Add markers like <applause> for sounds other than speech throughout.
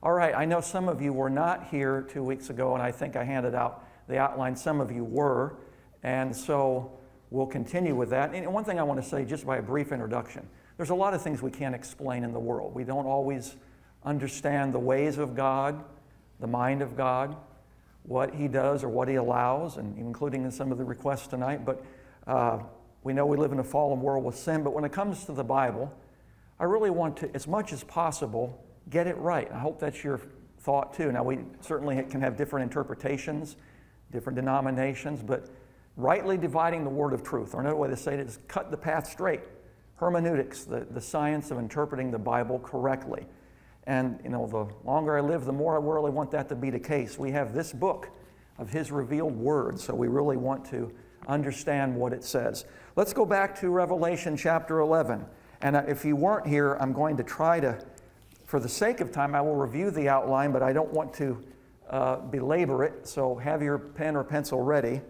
All right, I know some of you were not here two weeks ago, and I think I handed out the outline. Some of you were, and so we'll continue with that. And one thing I want to say, just by a brief introduction there's a lot of things we can't explain in the world. We don't always understand the ways of God, the mind of God, what He does or what He allows, and including in some of the requests tonight. But uh, we know we live in a fallen world with sin. But when it comes to the Bible, I really want to, as much as possible, get it right. I hope that's your thought too. Now, we certainly can have different interpretations, different denominations, but rightly dividing the word of truth, or another way to say it is cut the path straight. Hermeneutics, the, the science of interpreting the Bible correctly. And, you know, the longer I live, the more I really want that to be the case. We have this book of His revealed word, so we really want to understand what it says. Let's go back to Revelation chapter 11. And uh, if you weren't here, I'm going to try to, for the sake of time, I will review the outline, but I don't want to uh, belabor it. So have your pen or pencil ready.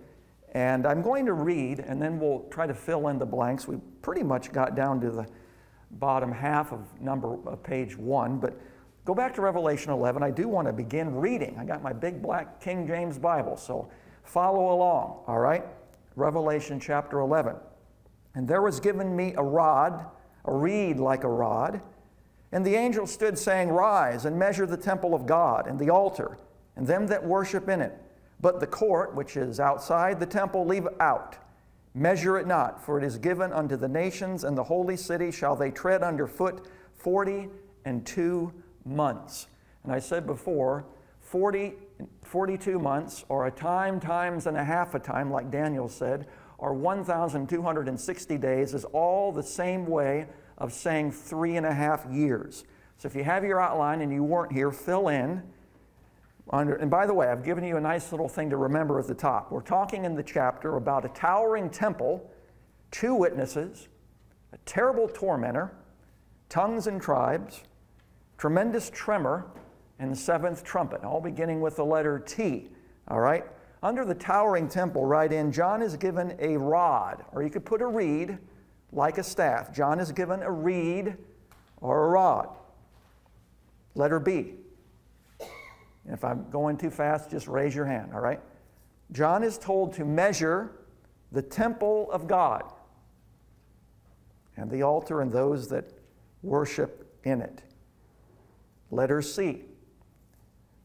And I'm going to read, and then we'll try to fill in the blanks. We pretty much got down to the bottom half of number of page one, but go back to Revelation 11. I do want to begin reading. I got my big black King James Bible, so follow along, all right? Revelation chapter 11. And there was given me a rod, a reed like a rod, and the angel stood saying, Rise and measure the temple of God and the altar, and them that worship in it but the court, which is outside the temple, leave out. Measure it not, for it is given unto the nations, and the holy city shall they tread under foot forty and two months. And I said before, 40, 42 months, or a time times and a half a time, like Daniel said, or 1,260 days, is all the same way of saying three and a half years. So if you have your outline and you weren't here, fill in under, and by the way, I've given you a nice little thing to remember at the top. We're talking in the chapter about a towering temple, two witnesses, a terrible tormentor, tongues and tribes, tremendous tremor, and the seventh trumpet, all beginning with the letter T. All right? Under the towering temple, right in, John is given a rod, or you could put a reed like a staff. John is given a reed or a rod. Letter B. And if I'm going too fast, just raise your hand, all right? John is told to measure the temple of God and the altar and those that worship in it. Letter C.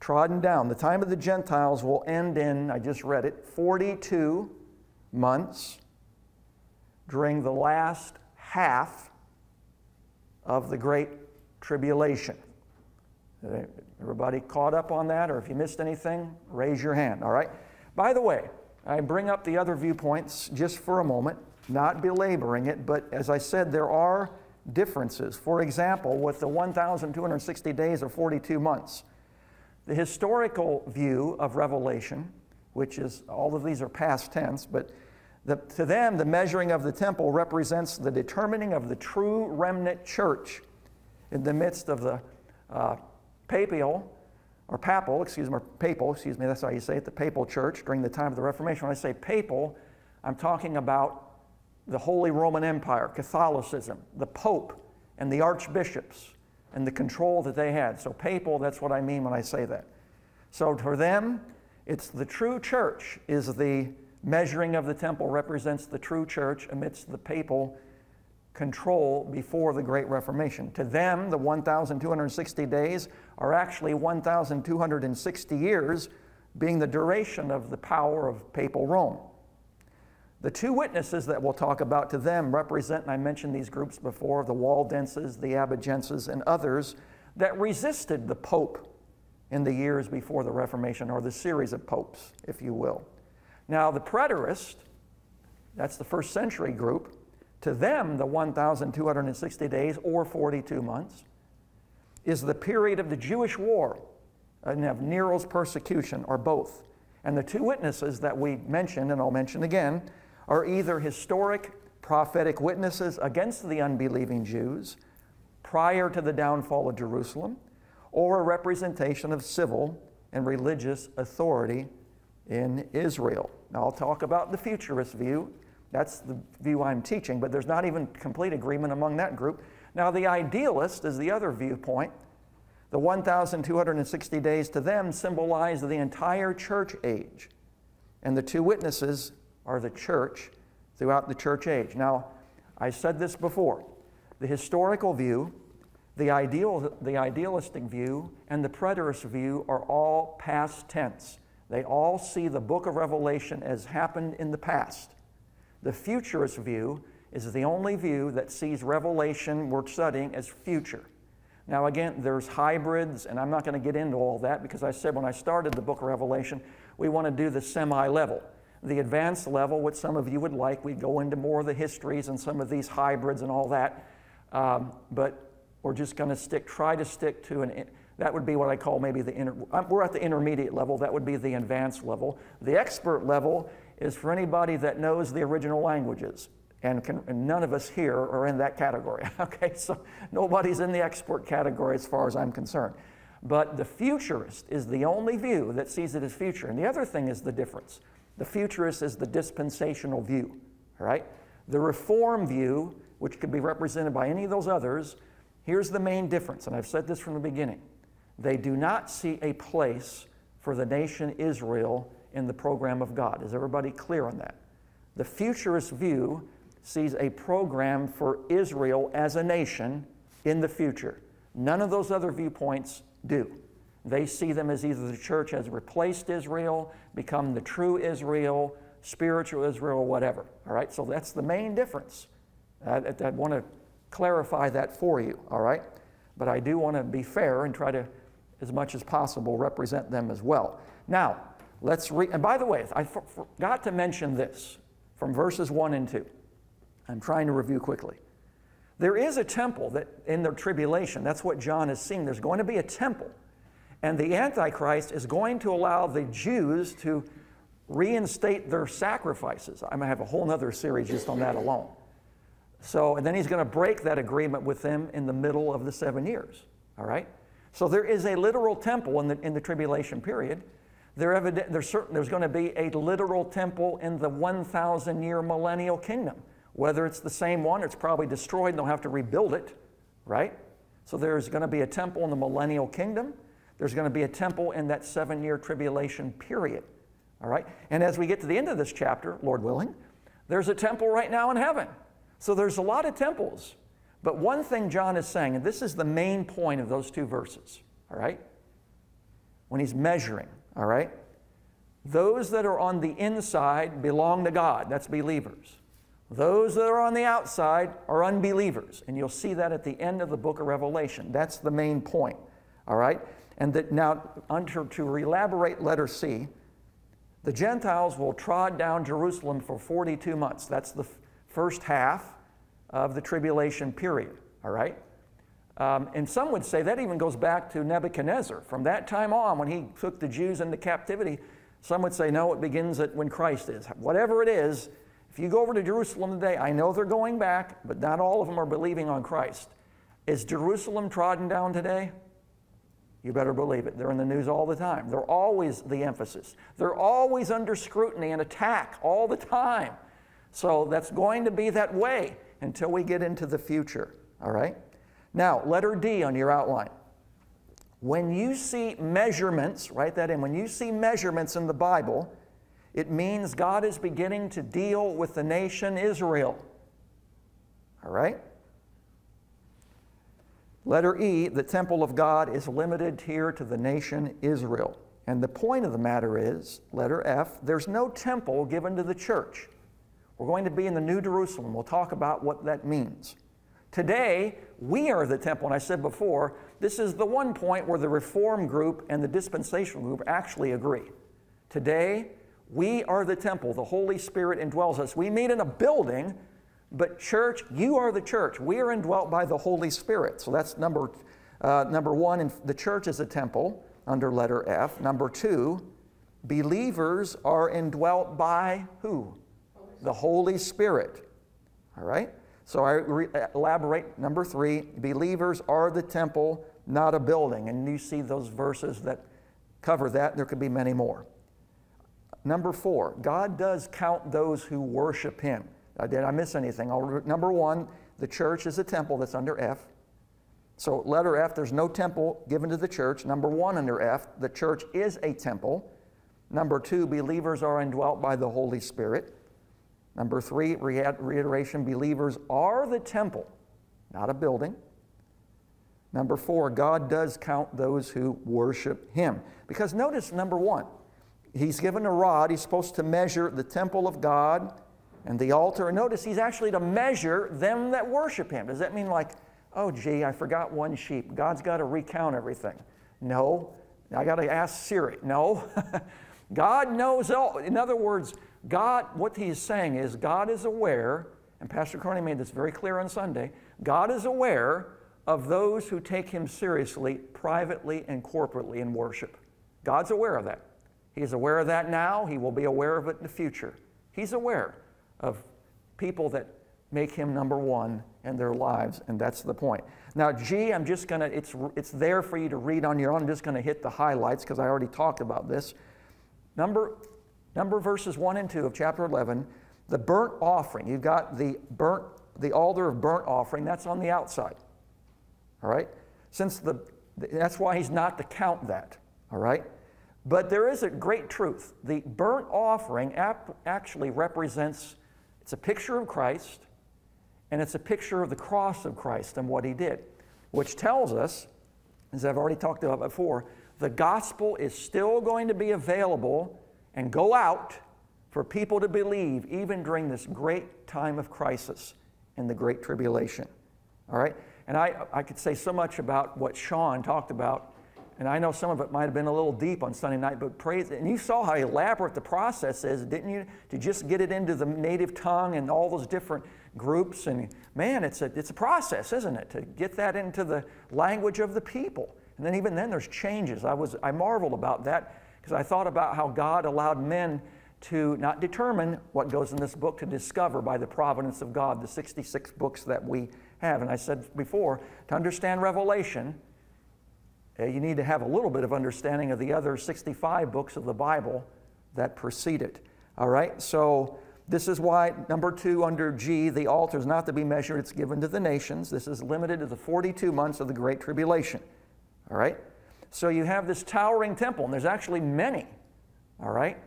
Trodden down. The time of the Gentiles will end in, I just read it, 42 months during the last half of the Great Tribulation. Uh, everybody caught up on that? Or if you missed anything, raise your hand, all right? By the way, I bring up the other viewpoints just for a moment, not belaboring it, but as I said, there are differences. For example, with the 1,260 days or 42 months, the historical view of Revelation, which is all of these are past tense, but the, to them, the measuring of the temple represents the determining of the true remnant church in the midst of the uh, papal, or papal, excuse me, or papal, excuse me, that's how you say it, the papal church during the time of the Reformation. When I say papal, I'm talking about the Holy Roman Empire, Catholicism, the Pope, and the archbishops, and the control that they had. So, papal, that's what I mean when I say that. So, for them, it's the true church is the measuring of the temple represents the true church amidst the papal control before the Great Reformation. To them, the 1,260 days are actually 1,260 years, being the duration of the power of papal Rome. The two witnesses that we'll talk about to them represent, and I mentioned these groups before, the Waldenses, the Albigenses, and others that resisted the Pope in the years before the Reformation, or the series of popes, if you will. Now, the preterist, that's the first century group, to them, the 1,260 days or 42 months is the period of the Jewish war and of Nero's persecution, or both. And the two witnesses that we mentioned, and I'll mention again, are either historic prophetic witnesses against the unbelieving Jews prior to the downfall of Jerusalem, or a representation of civil and religious authority in Israel. Now, I'll talk about the futurist view that's the view I'm teaching, but there's not even complete agreement among that group. Now, the idealist is the other viewpoint. The 1,260 days to them symbolize the entire church age. And the two witnesses are the church throughout the church age. Now, I said this before the historical view, the, ideal, the idealistic view, and the preterist view are all past tense. They all see the book of Revelation as happened in the past. The futurist view is the only view that sees Revelation we're studying as future. Now, again, there's hybrids, and I'm not going to get into all that because I said when I started the book of Revelation, we want to do the semi level. The advanced level, which some of you would like, we go into more of the histories and some of these hybrids and all that. Um, but we're just going to stick, try to stick to an, that would be what I call maybe the, inter, we're at the intermediate level, that would be the advanced level. The expert level is for anybody that knows the original languages. And, can, and, none of us here are in that category. <laughs> okay, so nobody's in the expert category as far as I'm concerned. But the futurist is the only view that sees it as future. And the other thing is the difference. The futurist is the dispensational view, all right? The reform view, which could be represented by any of those others, here's the main difference, and I've said this from the beginning. They do not see a place for the nation Israel in the program of God. Is everybody clear on that? The futurist view sees a program for Israel as a nation in the future. None of those other viewpoints do. They see them as either the church has replaced Israel, become the true Israel, spiritual Israel, whatever. All right, so that's the main difference. I, I want to clarify that for you, all right? But I do want to be fair and try to, as much as possible, represent them as well. Now, let's read, and by the way, I forgot to mention this from verses 1 and 2. I'm trying to review quickly. There is a temple that in the tribulation, that's what John is seeing. There's going to be a temple. And the Antichrist is going to allow the Jews to reinstate their sacrifices. I'm going to have a whole other series just on that alone. So, and then he's going to break that agreement with them in the middle of the seven years. All right? So there is a literal temple in the, in the tribulation period. There evident, there's, certain, there's going to be a literal temple in the 1,000 year millennial kingdom. Whether it's the same one, it's probably destroyed and they'll have to rebuild it, right? So there's going to be a temple in the millennial kingdom. There's going to be a temple in that seven year tribulation period, all right? And as we get to the end of this chapter, Lord willing, there's a temple right now in heaven. So there's a lot of temples. But one thing John is saying, and this is the main point of those two verses, all right? When he's measuring, all right? Those that are on the inside belong to God, that's believers. Those that are on the outside are unbelievers. And you'll see that at the end of the book of Revelation. That's the main point. All right? And that now, under, to elaborate letter C, the Gentiles will trod down Jerusalem for 42 months. That's the first half of the tribulation period. All right? Um, and some would say that even goes back to Nebuchadnezzar. From that time on, when he took the Jews into captivity, some would say, no, it begins at when Christ is. Whatever it is, if you go over to Jerusalem today, I know they're going back, but not all of them are believing on Christ. Is Jerusalem trodden down today? You better believe it. They're in the news all the time. They're always the emphasis. They're always under scrutiny and attack all the time. So that's going to be that way until we get into the future. All right? Now, letter D on your outline. When you see measurements, write that in. When you see measurements in the Bible, it means God is beginning to deal with the nation Israel. All right? Letter E, the temple of God is limited here to the nation Israel. And the point of the matter is, letter F, there's no temple given to the church. We're going to be in the New Jerusalem. We'll talk about what that means. Today, we are the temple. And I said before, this is the one point where the Reform group and the Dispensational group actually agree. Today, we are the temple. The Holy Spirit indwells us. We meet in a building, but church, you are the church. We are indwelt by the Holy Spirit. So that's number, uh, number one. And the church is a temple under letter F. Number two, believers are indwelt by who? The Holy Spirit. All right? So I re- elaborate. Number three, believers are the temple, not a building. And you see those verses that cover that. There could be many more. Number four, God does count those who worship Him. Uh, did I miss anything? I'll, number one, the church is a temple that's under F. So, letter F, there's no temple given to the church. Number one, under F, the church is a temple. Number two, believers are indwelt by the Holy Spirit. Number three, reiteration believers are the temple, not a building. Number four, God does count those who worship Him. Because notice number one, He's given a rod, He's supposed to measure the temple of God and the altar. And notice He's actually to measure them that worship Him. Does that mean like, oh, gee, I forgot one sheep? God's got to recount everything. No. I got to ask Siri. No. <laughs> God knows all. In other words, God, what he's saying is God is aware, and Pastor Carney made this very clear on Sunday God is aware of those who take him seriously privately and corporately in worship. God's aware of that. He's aware of that now. He will be aware of it in the future. He's aware of people that make him number one in their lives, and that's the point. Now, G, I'm just going to, it's, it's there for you to read on your own. I'm just going to hit the highlights because I already talked about this. Number, number verses 1 and 2 of chapter 11, the burnt offering. You've got the burnt, the altar of burnt offering, that's on the outside. All right? Since the, that's why he's not to count that. All right? But there is a great truth. The burnt offering actually represents, it's a picture of Christ, and it's a picture of the cross of Christ and what he did, which tells us, as I've already talked about before, the gospel is still going to be available and go out for people to believe even during this great time of crisis in the Great Tribulation. All right? And I, I could say so much about what Sean talked about, and I know some of it might have been a little deep on Sunday night, but praise, and you saw how elaborate the process is, didn't you? To just get it into the native tongue and all those different groups. And man, it's a, it's a process, isn't it? To get that into the language of the people. And then even then there's changes. I, was, I marveled about that because I thought about how God allowed men to not determine what goes in this book, to discover by the providence of God the 66 books that we have. And I said before, to understand Revelation, uh, you need to have a little bit of understanding of the other 65 books of the Bible that precede it. All right? So this is why, number two, under G, the altar is not to be measured, it's given to the nations. This is limited to the 42 months of the Great Tribulation. All right? So you have this towering temple, and there's actually many. All right?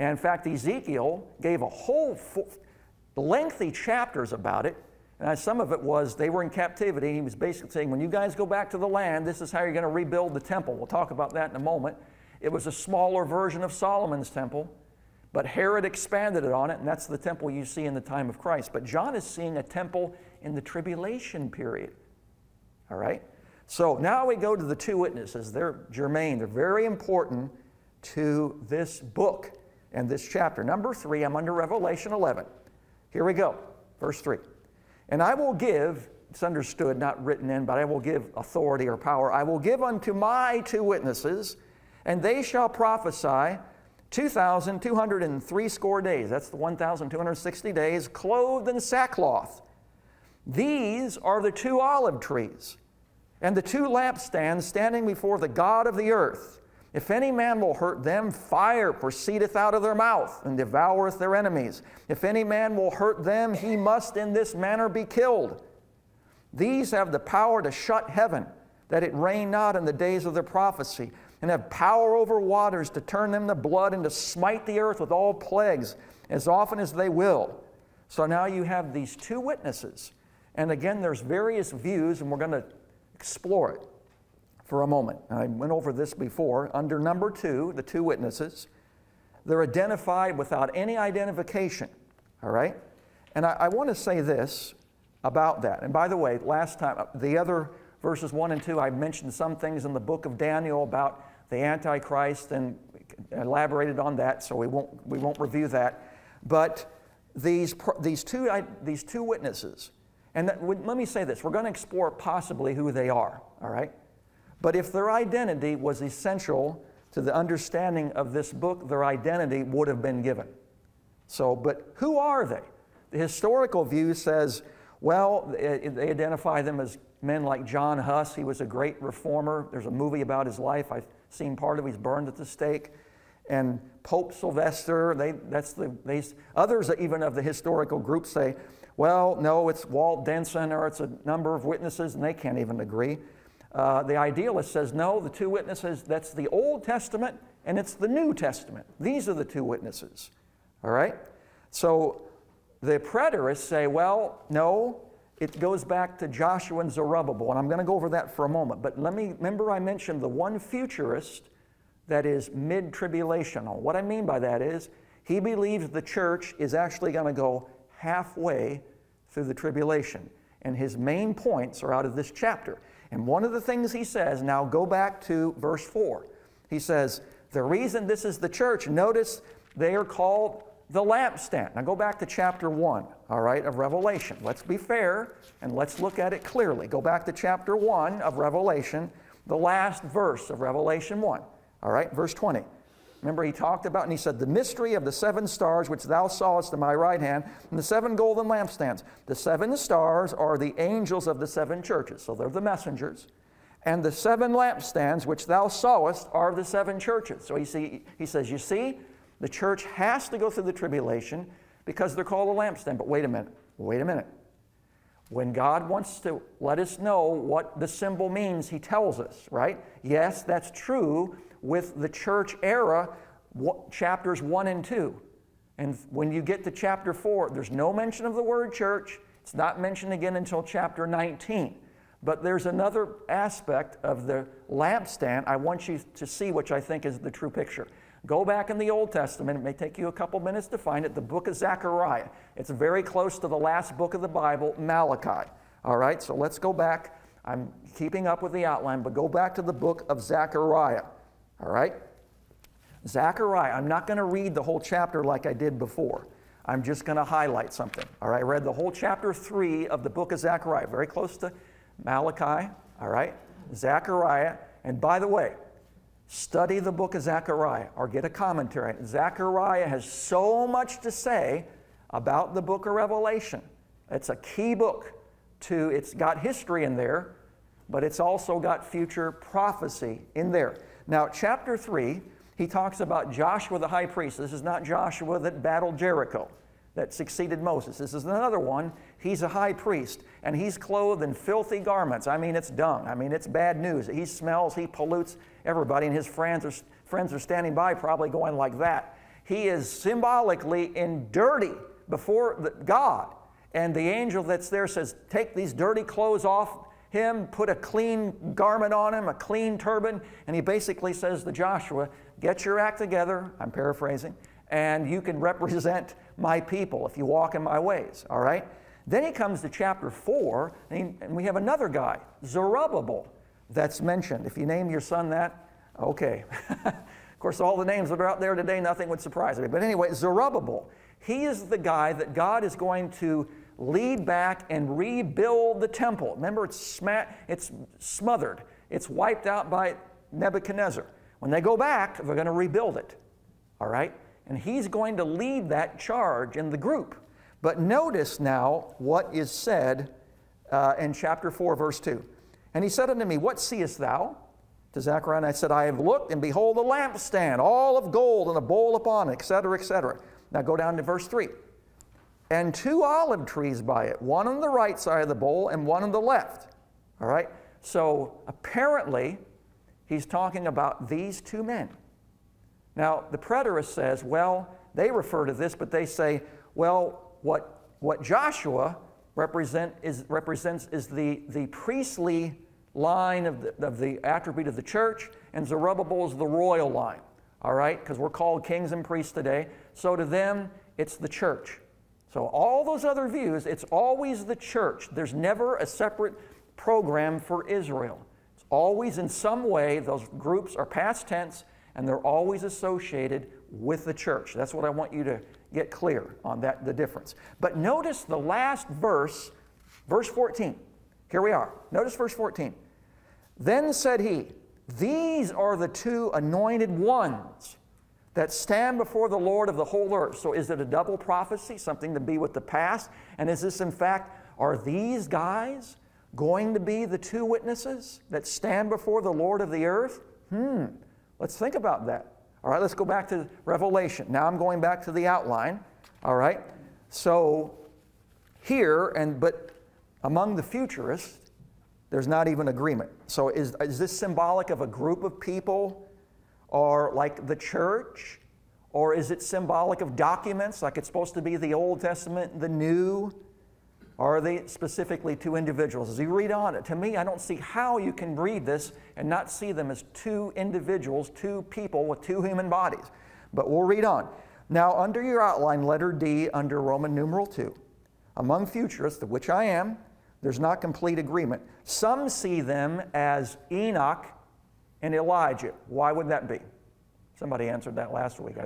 And in fact, Ezekiel gave a whole lengthy chapters about it. And some of it was they were in captivity. He was basically saying, when you guys go back to the land, this is how you're going to rebuild the temple. We'll talk about that in a moment. It was a smaller version of Solomon's temple, but Herod expanded it on it, and that's the temple you see in the time of Christ. But John is seeing a temple in the tribulation period. All right? So now we go to the two witnesses. They're germane, they're very important to this book and this chapter. Number three, I'm under Revelation 11. Here we go, verse 3. And I will give, it's understood, not written in, but I will give authority or power. I will give unto my two witnesses, and they shall prophesy 2,203 score days. That's the 1,260 days, clothed in sackcloth. These are the two olive trees and the two lampstands standing before the God of the earth. If any man will hurt them, fire proceedeth out of their mouth and devoureth their enemies. If any man will hurt them, he must in this manner be killed. These have the power to shut heaven, that it rain not in the days of their prophecy, and have power over waters to turn them to blood and to smite the earth with all plagues as often as they will. So now you have these two witnesses. And again, there's various views, and we're going to explore it for a moment. I went over this before. Under number two, the two witnesses, they're identified without any identification, all right? And I, I want to say this about that. And by the way, last time, uh, the other verses one and two, I mentioned some things in the book of Daniel about the Antichrist and elaborated on that, so we won't, we won't review that. But these, these, two, these two witnesses, and that, let me say this we're going to explore possibly who they are, all right? But if their identity was essential to the understanding of this book, their identity would have been given. So, but who are they? The historical view says, well, they identify them as men like John Huss. He was a great reformer. There's a movie about his life. I've seen part of it. He's burned at the stake. And Pope Sylvester, they, that's the, they, others even of the historical group say, well, no, it's Walt Denson or it's a number of witnesses, and they can't even agree. Uh, the idealist says, no, the two witnesses, that's the Old Testament and it's the New Testament. These are the two witnesses. All right? So the preterists say, well, no, it goes back to Joshua and Zerubbabel, and I'm going to go over that for a moment. But let me remember I mentioned the one futurist that is mid tribulational. What I mean by that is he believes the church is actually going to go halfway through the tribulation. And his main points are out of this chapter. And one of the things he says, now go back to verse 4. He says, The reason this is the church, notice they are called the lampstand. Now go back to chapter 1, all right, of Revelation. Let's be fair and let's look at it clearly. Go back to chapter 1 of Revelation, the last verse of Revelation 1, all right, verse 20. Remember, he talked about, and he said, The mystery of the seven stars which thou sawest in my right hand, and the seven golden lampstands. The seven stars are the angels of the seven churches, so they're the messengers. And the seven lampstands which thou sawest are the seven churches. So he, see, he says, You see, the church has to go through the tribulation because they're called a lampstand. But wait a minute, wait a minute. When God wants to let us know what the symbol means, He tells us, right? Yes, that's true with the church era, chapters 1 and 2. And when you get to chapter 4, there's no mention of the word church. It's not mentioned again until chapter 19. But there's another aspect of the lampstand I want you to see, which I think is the true picture. Go back in the Old Testament. It may take you a couple minutes to find it. The book of Zechariah. It's very close to the last book of the Bible, Malachi. All right, so let's go back. I'm keeping up with the outline, but go back to the book of Zechariah. All right? Zechariah, I'm not going to read the whole chapter like I did before. I'm just going to highlight something. All right, I read the whole chapter 3 of the book of Zechariah, very close to Malachi. All right, Zechariah. And by the way, study the book of Zechariah or get a commentary. Zechariah has so much to say about the book of Revelation. It's a key book to, it's got history in there, but it's also got future prophecy in there. Now, chapter 3, he talks about Joshua the high priest. This is not Joshua that battled Jericho, that succeeded Moses. This is another one. He's a high priest, and he's clothed in filthy garments. I mean, it's dung. I mean, it's bad news. He smells, he pollutes everybody, and his friends are, friends are standing by, probably going like that. He is symbolically in dirty before God. And the angel that's there says, Take these dirty clothes off him, put a clean garment on him, a clean turban, and he basically says to Joshua, Get your act together, I'm paraphrasing, and you can represent my people if you walk in my ways, all right? Then he comes to chapter 4, and, and we have another guy, Zerubbabel, that's mentioned. If you name your son that, okay. <laughs> of course, all the names that are out there today, nothing would surprise me. But anyway, Zerubbabel, he is the guy that God is going to lead back and rebuild the temple. Remember, it's, sma- it's smothered, it's wiped out by Nebuchadnezzar. When they go back, they're going to rebuild it. All right? And he's going to lead that charge in the group. But notice now what is said uh, in chapter 4, verse 2. And he said unto me, What seest thou? To Zechariah, and I said, I have looked, and behold, a lampstand, all of gold, and a bowl upon it, etc., etc. Now go down to verse 3 and two olive trees by it, one on the right side of the bowl and one on the left. All right? So apparently, he's talking about these two men. Now, the preterist says, well, they refer to this, but they say, well, what, what Joshua represent is, represents is the, the priestly line of the, of the attribute of the church, and Zerubbabel is the royal line. All right? Because we're called kings and priests today. So to them, it's the church. So, all those other views, it's always the church. There's never a separate program for Israel. It's always in some way, those groups are past tense and they're always associated with the church. That's what I want you to get clear on that, the difference. But notice the last verse, verse 14. Here we are. Notice verse 14. Then said he, These are the two anointed ones that stand before the Lord of the whole earth. So is it a double prophecy, something to be with the past? And is this in fact, are these guys going to be the two witnesses that stand before the Lord of the earth? Hmm, let's think about that. All right, let's go back to Revelation. Now I'm going back to the outline. All right, so here, and but among the futurists, there's not even agreement. So is, is this symbolic of a group of people or like the church? Or is it symbolic of documents, like it's supposed to be the Old Testament, the New? Or are they specifically two individuals? As you read on it, to me, I don't see how you can read this and not see them as two individuals, two people with two human bodies. But we'll read on. Now, under your outline, letter D, under Roman numeral 2, among futurists, of which I am, there's not complete agreement. Some see them as Enoch and Elijah. Why would that be? Somebody answered that last week.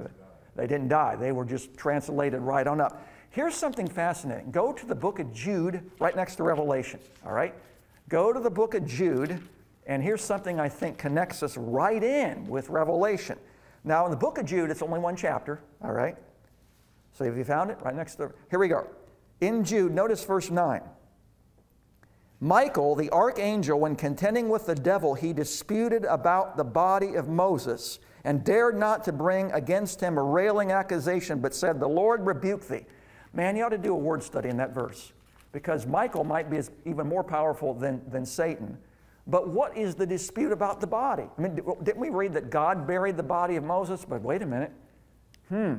They didn't die, they were just translated right on up. Here's something fascinating. Go to the book of Jude, right next to Revelation, all right? Go to the book of Jude, and here's something I think connects us right in with Revelation. Now, in the book of Jude, it's only one chapter, all right? So have you found it? Right next to, here we go. In Jude, notice verse 9. Michael, the archangel, when contending with the devil, he disputed about the body of Moses and dared not to bring against him a railing accusation, but said, The Lord rebuke thee. Man, you ought to do a word study in that verse because Michael might be even more powerful than, than Satan. But what is the dispute about the body? I mean, didn't we read that God buried the body of Moses? But wait a minute. Hmm.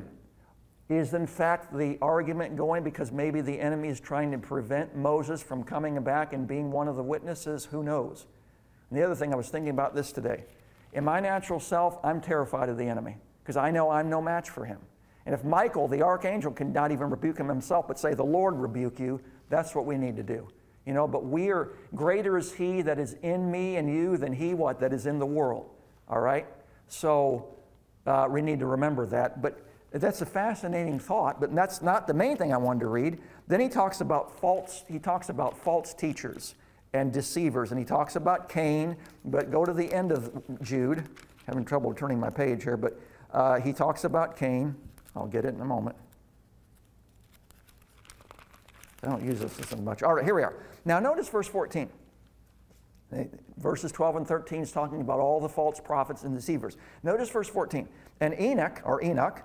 Is in fact the argument going because maybe the enemy is trying to prevent Moses from coming back and being one of the witnesses? Who knows? And the other thing I was thinking about this today. In my natural self, I'm terrified of the enemy because I know I'm no match for him. And if Michael, the archangel, can not even rebuke him himself, but say, The Lord rebuke you, that's what we need to do. You know, but we are greater is he that is in me and you than he what that is in the world. All right? So uh, we need to remember that. But that's a fascinating thought, but that's not the main thing I wanted to read. Then he talks about false, he talks about false teachers and deceivers, and he talks about Cain, but go to the end of Jude. Having trouble turning my page here, but uh, he talks about Cain. I'll get it in a moment. I don't use this as much. All right, here we are. Now notice verse 14. Verses 12 and 13 is talking about all the false prophets and deceivers. Notice verse 14. And Enoch, or Enoch,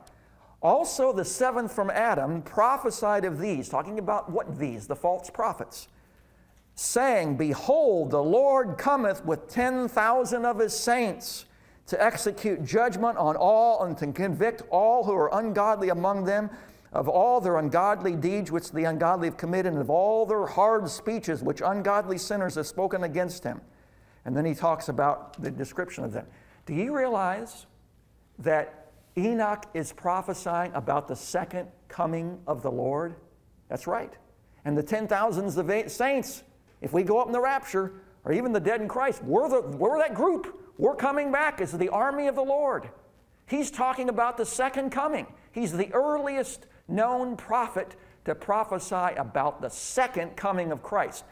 also the seventh from Adam, prophesied of these, talking about what these? The false prophets, saying, Behold, the Lord cometh with 10,000 of his saints to execute judgment on all and to convict all who are ungodly among them of all their ungodly deeds which the ungodly have committed, and of all their hard speeches which ungodly sinners have spoken against him. And then he talks about the description of them. Do you realize that Enoch is prophesying about the second coming of the Lord? That's right. And the ten thousands of saints, if we go up in the rapture, or even the dead in Christ, we're, the, we're that group. We're coming back as the army of the Lord. He's talking about the second coming. He's the earliest known prophet to prophesy about the second coming of Christ,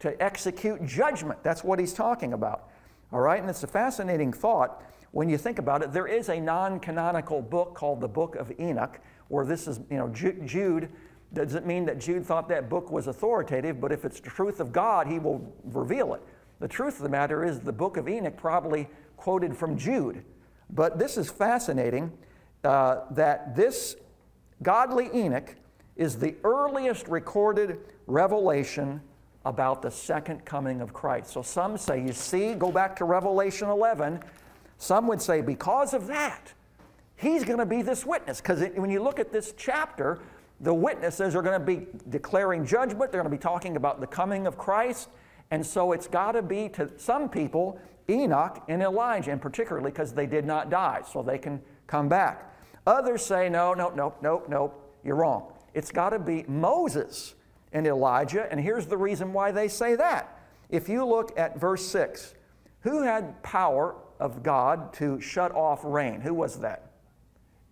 to execute judgment. That's what he's talking about. All right, and it's a fascinating thought when you think about it. There is a non canonical book called the Book of Enoch, where this is, you know, Jude. Doesn't mean that Jude thought that book was authoritative, but if it's the truth of God, he will reveal it. The truth of the matter is, the book of Enoch probably quoted from Jude. But this is fascinating uh, that this godly Enoch is the earliest recorded revelation about the second coming of Christ. So some say, you see, go back to Revelation 11. Some would say, because of that, he's going to be this witness. Because when you look at this chapter, the witnesses are going to be declaring judgment, they're going to be talking about the coming of Christ. And so it's got to be to some people Enoch and Elijah, and particularly because they did not die, so they can come back. Others say, no, no, no, no, no, you're wrong. It's got to be Moses and Elijah, and here's the reason why they say that. If you look at verse 6, who had power of God to shut off rain? Who was that?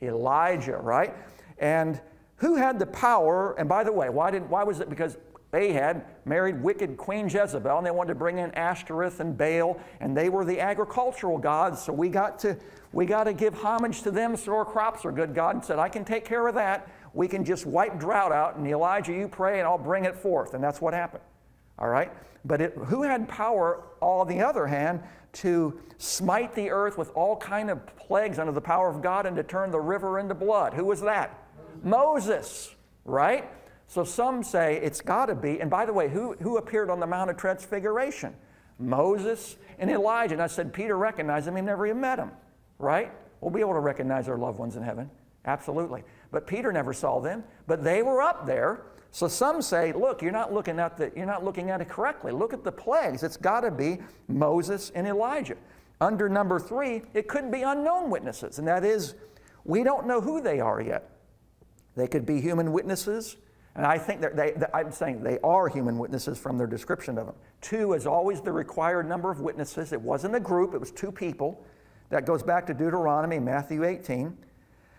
Elijah, right? And who had the power? And by the way, why, did, why was it? Because Ahab married wicked Queen Jezebel, and they wanted to bring in Ashtoreth and Baal, and they were the agricultural gods, so we got to, we got to give homage to them so our crops are good. God said, I can take care of that. We can just wipe drought out, and Elijah, you pray, and I'll bring it forth. And that's what happened. All right? But it, who had power, on the other hand, to smite the earth with all kind of plagues under the power of God and to turn the river into blood? Who was that? Moses, right? So some say it's got to be, and by the way, who, who appeared on the Mount of Transfiguration? Moses and Elijah. And I said, Peter recognized him, he never even met him, right? We'll be able to recognize our loved ones in heaven. Absolutely. But Peter never saw them, but they were up there. So some say, look, you're not looking at the, you're not looking at it correctly. Look at the plagues. It's got to be Moses and Elijah. Under number three, it could be unknown witnesses, and that is, we don't know who they are yet. They could be human witnesses, and I think that they, that I'm saying they are human witnesses from their description of them. Two is always the required number of witnesses. It wasn't a group, it was two people. That goes back to Deuteronomy, Matthew 18.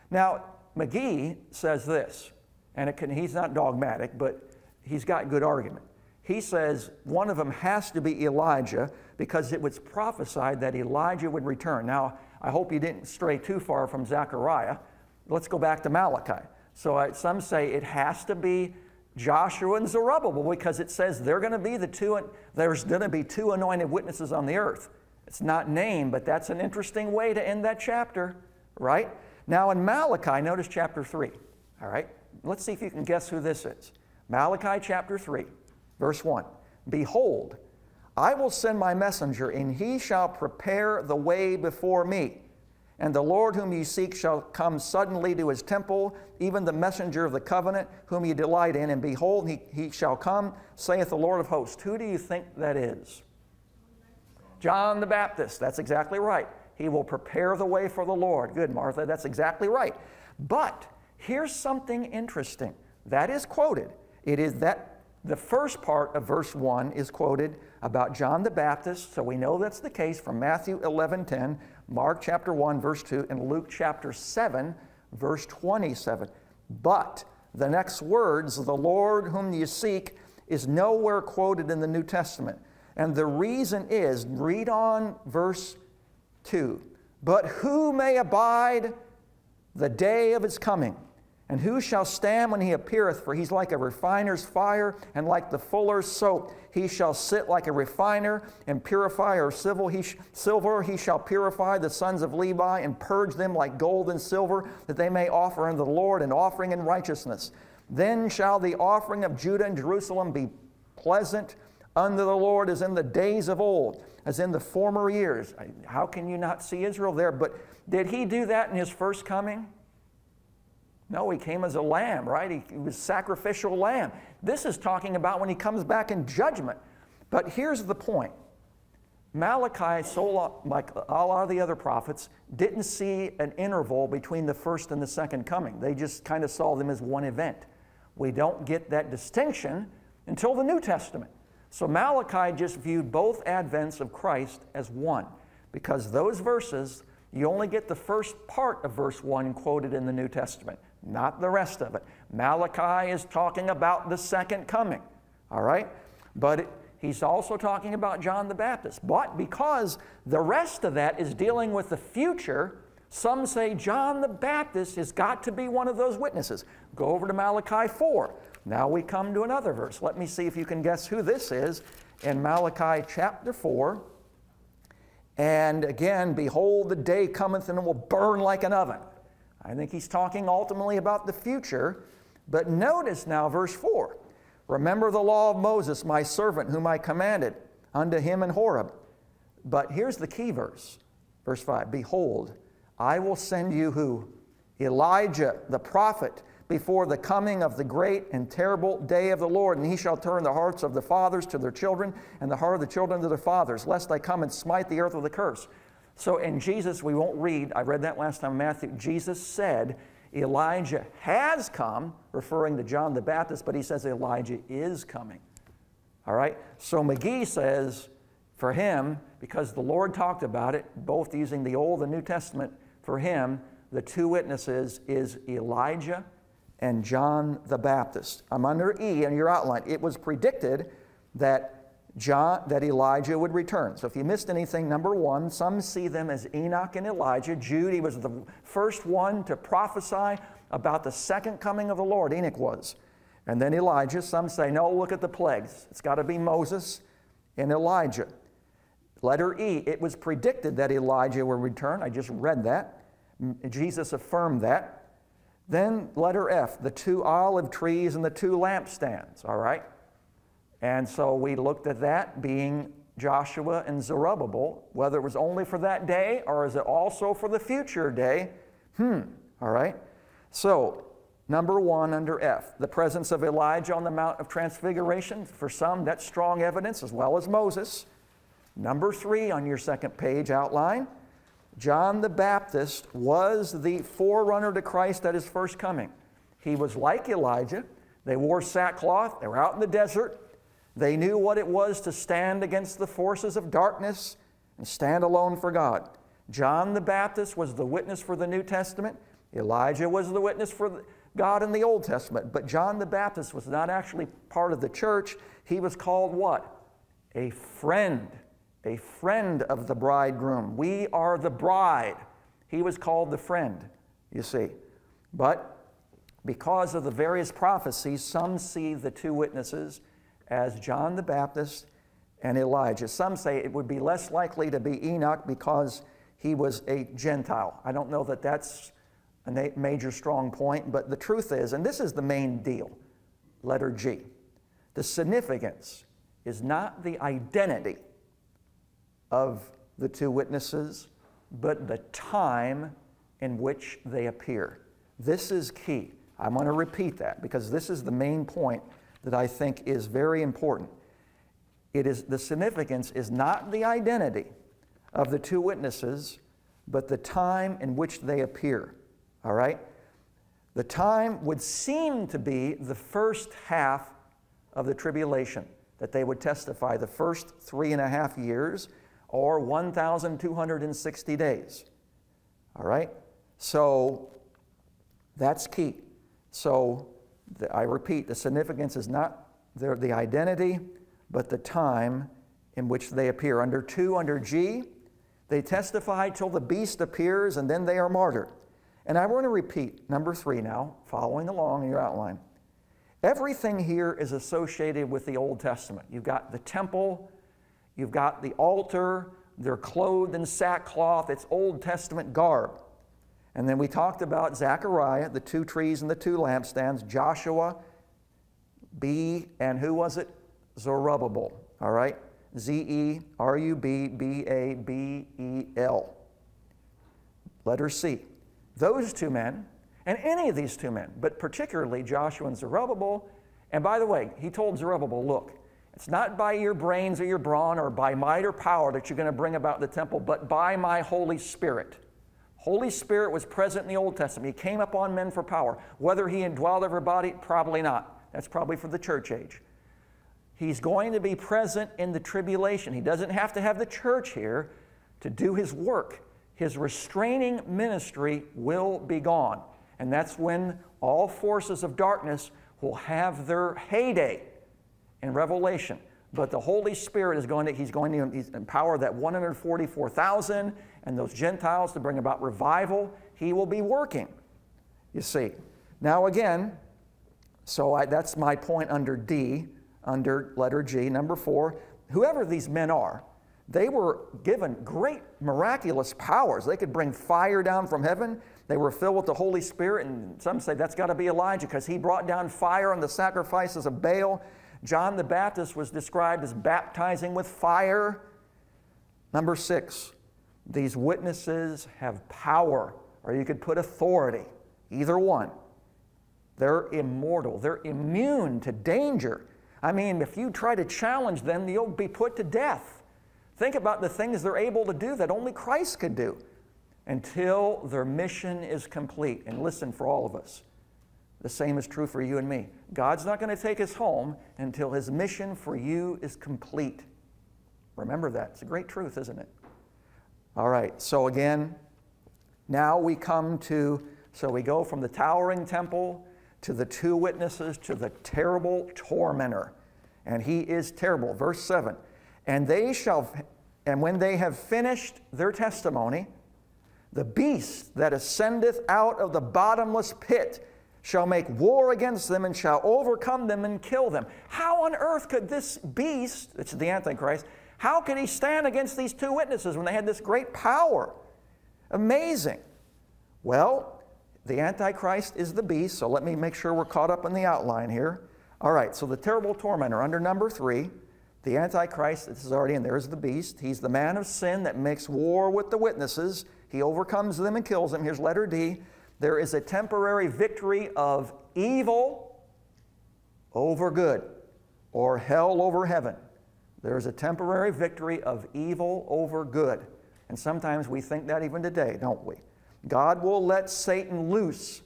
Now, McGee says this, and can, he's not dogmatic, but he's got good argument. He says one of them has to be Elijah because it was prophesied that Elijah would return. Now, I hope you didn't stray too far from Zechariah. Let's go back to Malachi. So uh, some say it has to be Joshua and Zerubbabel because it says they're going to be the two, there's going to be two anointed witnesses on the earth. It's not named, but that's an interesting way to end that chapter, right? Now in Malachi, notice chapter 3, all right? Let's see if you can guess who this is. Malachi chapter 3, verse 1. Behold, I will send my messenger, and he shall prepare the way before me. And the Lord whom ye seek shall come suddenly to his temple, even the messenger of the covenant whom ye delight in. And behold, he, he shall come, saith the Lord of hosts. Who do you think that is? John the Baptist. That's exactly right. He will prepare the way for the Lord. Good, Martha. That's exactly right. But here's something interesting. That is quoted. It is that the first part of verse 1 is quoted about John the Baptist, so we know that's the case from Matthew 11:10, Mark chapter 1 verse 2 and Luke chapter 7 verse 27. But the next words, the Lord whom you seek, is nowhere quoted in the New Testament. And the reason is, read on verse 2. But who may abide the day of his coming? And who shall stand when he appeareth? For he's like a refiner's fire, and like the fuller's soap. He shall sit like a refiner and purifier of silver. He, silver. he shall purify the sons of Levi and purge them like gold and silver, that they may offer unto the Lord an offering in righteousness. Then shall the offering of Judah and Jerusalem be pleasant unto the Lord as in the days of old, as in the former years. How can you not see Israel there? But did he do that in his first coming? No, he came as a lamb, right? He, he was sacrificial lamb. This is talking about when he comes back in judgment. But here's the point. Malachi, so like a lot of the other prophets, didn't see an interval between the first and the second coming. They just kind of saw them as one event. We don't get that distinction until the New Testament. So Malachi just viewed both advents of Christ as one because those verses, you only get the first part of verse 1 quoted in the New Testament not the rest of it. Malachi is talking about the second coming, all right? But he's also talking about John the Baptist. But because the rest of that is dealing with the future, some say John the Baptist has got to be one of those witnesses. Go over to Malachi 4. Now we come to another verse. Let me see if you can guess who this is in Malachi chapter 4. And again, behold, the day cometh and it will burn like an oven. I think he's talking ultimately about the future. But notice now verse 4 Remember the law of Moses, my servant, whom I commanded unto him in Horeb. But here's the key verse, verse 5 Behold, I will send you who? Elijah the prophet before the coming of the great and terrible day of the Lord. And he shall turn the hearts of the fathers to their children, and the heart of the children to their fathers, lest I come and smite the earth with a curse. So in Jesus, we won't read, I read that last time Matthew. Jesus said, Elijah has come, referring to John the Baptist, but he says Elijah is coming. All right? So McGee says, for him, because the Lord talked about it, both using the Old and New Testament, for him, the two witnesses is Elijah and John the Baptist. I'm under E in your outline. It was predicted that John, that Elijah would return. So if you missed anything, number one, some see them as Enoch and Elijah. Jude, was the first one to prophesy about the second coming of the Lord. Enoch was. And then Elijah. Some say, no, look at the plagues. It's got to be Moses and Elijah. Letter E, it was predicted that Elijah would return. I just read that. Jesus affirmed that. Then, letter F, the two olive trees and the two lampstands, all right? And so we looked at that being Joshua and Zerubbabel, whether it was only for that day or is it also for the future day? Hmm, all right? So, number one under F, the presence of Elijah on the Mount of Transfiguration. For some, that's strong evidence as well as Moses. Number three on your second page outline, John the Baptist was the forerunner to Christ at his first coming. He was like Elijah. They wore sackcloth, they were out in the desert. They knew what it was to stand against the forces of darkness and stand alone for God. John the Baptist was the witness for the New Testament. Elijah was the witness for God in the Old Testament. But John the Baptist was not actually part of the church. He was called what? A friend a friend of the bridegroom. We are the bride. He was called the friend, you see. But because of the various prophecies, some see the two witnesses as John the Baptist and Elijah. Some say it would be less likely to be Enoch because he was a Gentile. I don't know that that's a major strong point, but the truth is, and this is the main deal, letter G, the significance is not the identity of the two witnesses, but the time in which they appear. This is key. I'm going to repeat that because this is the main point that I think is very important. It is the significance is not the identity of the two witnesses, but the time in which they appear. All right? The time would seem to be the first half of the tribulation, that they would testify the first three and a half years or 1,260 days. All right? So that's key. So the, I repeat, the significance is not the, the identity, but the time in which they appear. Under 2, under G, they testify till the beast appears and then they are martyred. And I want to repeat number 3 now, following along in your outline. Everything here is associated with the Old Testament. You've got the temple, You've got the altar, they're clothed in sackcloth, it's Old Testament garb. And then we talked about Zechariah, the two trees and the two lampstands, Joshua, B, and who was it? Zerubbabel, all right? Z E R U B B A B E L. Letter C. Those two men, and any of these two men, but particularly Joshua and Zerubbabel, and by the way, he told Zerubbabel, look, it's not by your brains or your brawn or by might or power that you're going to bring about the temple, but by my Holy Spirit. Holy Spirit was present in the Old Testament. He came upon men for power. Whether he indwelled everybody, probably not. That's probably for the church age. He's going to be present in the tribulation. He doesn't have to have the church here to do his work. His restraining ministry will be gone. And that's when all forces of darkness will have their heyday in Revelation. But the Holy Spirit is going to, he's going to empower that 144,000 and those Gentiles to bring about revival. He will be working, you see. Now, again, so I, that's my point under D, under letter G. Number four, whoever these men are, they were given great miraculous powers. They could bring fire down from heaven. They were filled with the Holy Spirit, and some say that's got to be Elijah because he brought down fire on the sacrifices of Baal. John the Baptist was described as baptizing with fire. Number six, these witnesses have power, or you could put authority, either one. They're immortal, they're immune to danger. I mean, if you try to challenge them, you'll be put to death. Think about the things they're able to do that only Christ could do until their mission is complete. And listen for all of us. The same is true for you and me. God's not going to take us home until his mission for you is complete. Remember that. It's a great truth, isn't it? All right, so again, now we come to, so we go from the towering temple to the two witnesses to the terrible tormentor. And he is terrible. Verse 7 And they shall, and when they have finished their testimony, the beast that ascendeth out of the bottomless pit shall make war against them and shall overcome them and kill them. How on earth could this beast, it's the Antichrist, how could he stand against these two witnesses when they had this great power? Amazing. Well, the Antichrist is the beast, so let me make sure we're caught up in the outline here. All right, so the terrible tormentor under number three, the Antichrist, this is already in there, is the beast. He's the man of sin that makes war with the witnesses. He overcomes them and kills them. Here's letter D. There is a temporary victory of evil over good, or hell over heaven. There's a temporary victory of evil over good. And sometimes we think that even today, don't we? God will let Satan loose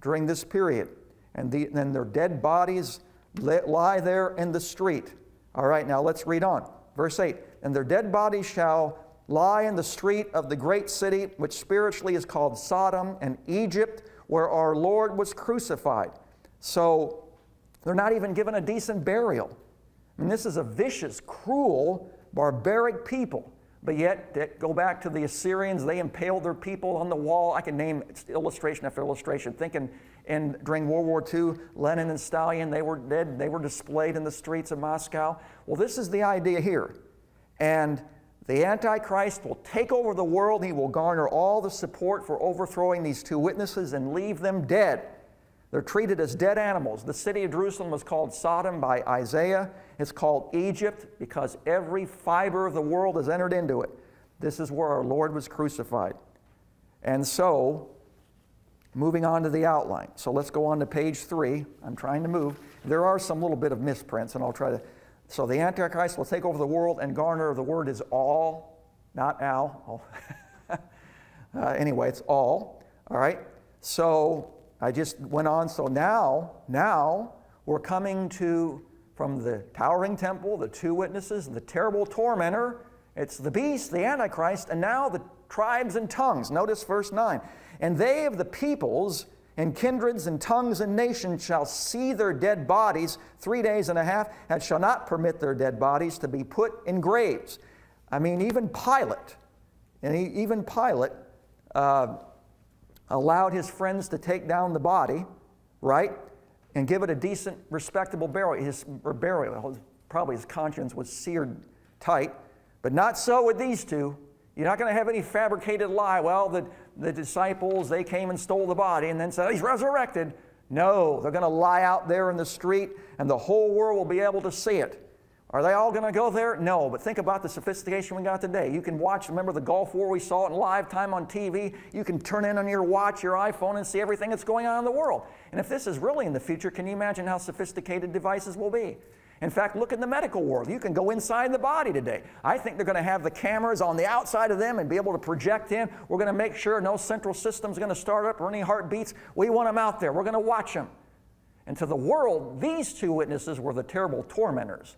during this period, and then their dead bodies lie there in the street. All right, now let's read on. Verse 8 And their dead bodies shall lie in the street of the great city, which spiritually is called Sodom and Egypt, where our Lord was crucified. So they're not even given a decent burial. Mean, this is a vicious, cruel, barbaric people. But yet, go back to the Assyrians, they impaled their people on the wall. I can name illustration after illustration. Thinking in, during World War II, Lenin and Stalin, they were dead, they were displayed in the streets of Moscow. Well, this is the idea here. And the Antichrist will take over the world. He will garner all the support for overthrowing these two witnesses and leave them dead. They're treated as dead animals. The city of Jerusalem was called Sodom by Isaiah. It's called Egypt because every fiber of the world has entered into it. This is where our Lord was crucified. And so, moving on to the outline. So let's go on to page three. I'm trying to move. There are some little bit of misprints, and I'll try to. So the Antichrist will take over the world, and garner of the word is all, not al. <laughs> uh, anyway, it's all. All right. So I just went on. So now, now we're coming to from the towering temple, the two witnesses, the terrible tormentor. It's the beast, the Antichrist, and now the tribes and tongues. Notice verse 9. And they of the peoples and kindreds and tongues and nations shall see their dead bodies three days and a half, and shall not permit their dead bodies to be put in graves. I mean, even Pilate, and even Pilate uh, allowed his friends to take down the body, right, and give it a decent, respectable burial. His burial, probably his conscience was seared tight, but not so with these two. You're not going to have any fabricated lie. Well, the, the disciples, they came and stole the body and then said, oh, He's resurrected. No, they're going to lie out there in the street and the whole world will be able to see it. Are they all going to go there? No, but think about the sophistication we got today. You can watch, remember the Gulf War, we saw it in live time on TV. You can turn in on your watch, your iPhone, and see everything that's going on in the world. And if this is really in the future, can you imagine how sophisticated devices will be? In fact, look in the medical world. You can go inside the body today. I think they're going to have the cameras on the outside of them and be able to project in. We're going to make sure no central system's going to start up or any heartbeats. We want them out there. We're going to watch them. And to the world, these two witnesses were the terrible tormentors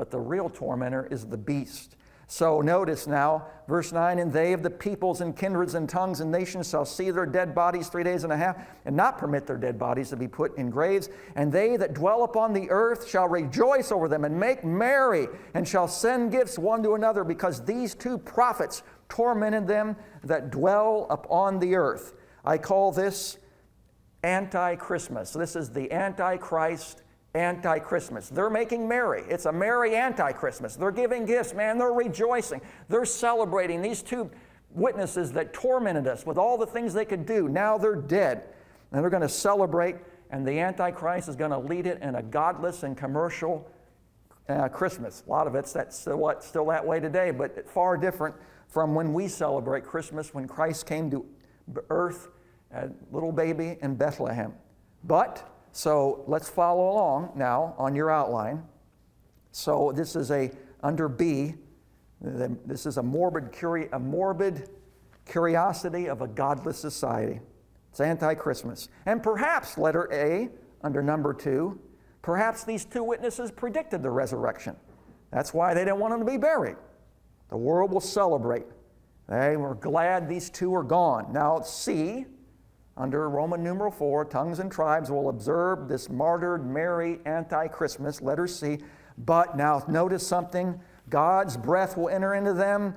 but the real tormentor is the beast. So notice now, verse 9, and they of the peoples and kindreds and tongues and nations shall see their dead bodies three days and a half, and not permit their dead bodies to be put in graves. And they that dwell upon the earth shall rejoice over them and make merry, and shall send gifts one to another, because these two prophets tormented them that dwell upon the earth. I call this anti Christmas. This is the Antichrist anti Christmas. They're making merry. It's a merry anti Christmas. They're giving gifts, man. They're rejoicing. They're celebrating these two witnesses that tormented us with all the things they could do. Now they're dead. And they're going to celebrate, and the Antichrist is going to lead it in a godless and commercial uh, Christmas. A lot of it's that's what, still that way today, but far different from when we celebrate Christmas when Christ came to earth, a little baby in Bethlehem. But so let's follow along now on your outline. So this is a, under B, this is a morbid, curi- a morbid curiosity of a godless society. It's anti Christmas. And perhaps, letter A, under number two, perhaps these two witnesses predicted the resurrection. That's why they didn't want them to be buried. The world will celebrate. They were glad these two are gone. Now, C, under Roman numeral 4, tongues and tribes will observe this martyred merry anti Christmas, letter C. But now notice something God's breath will enter into them.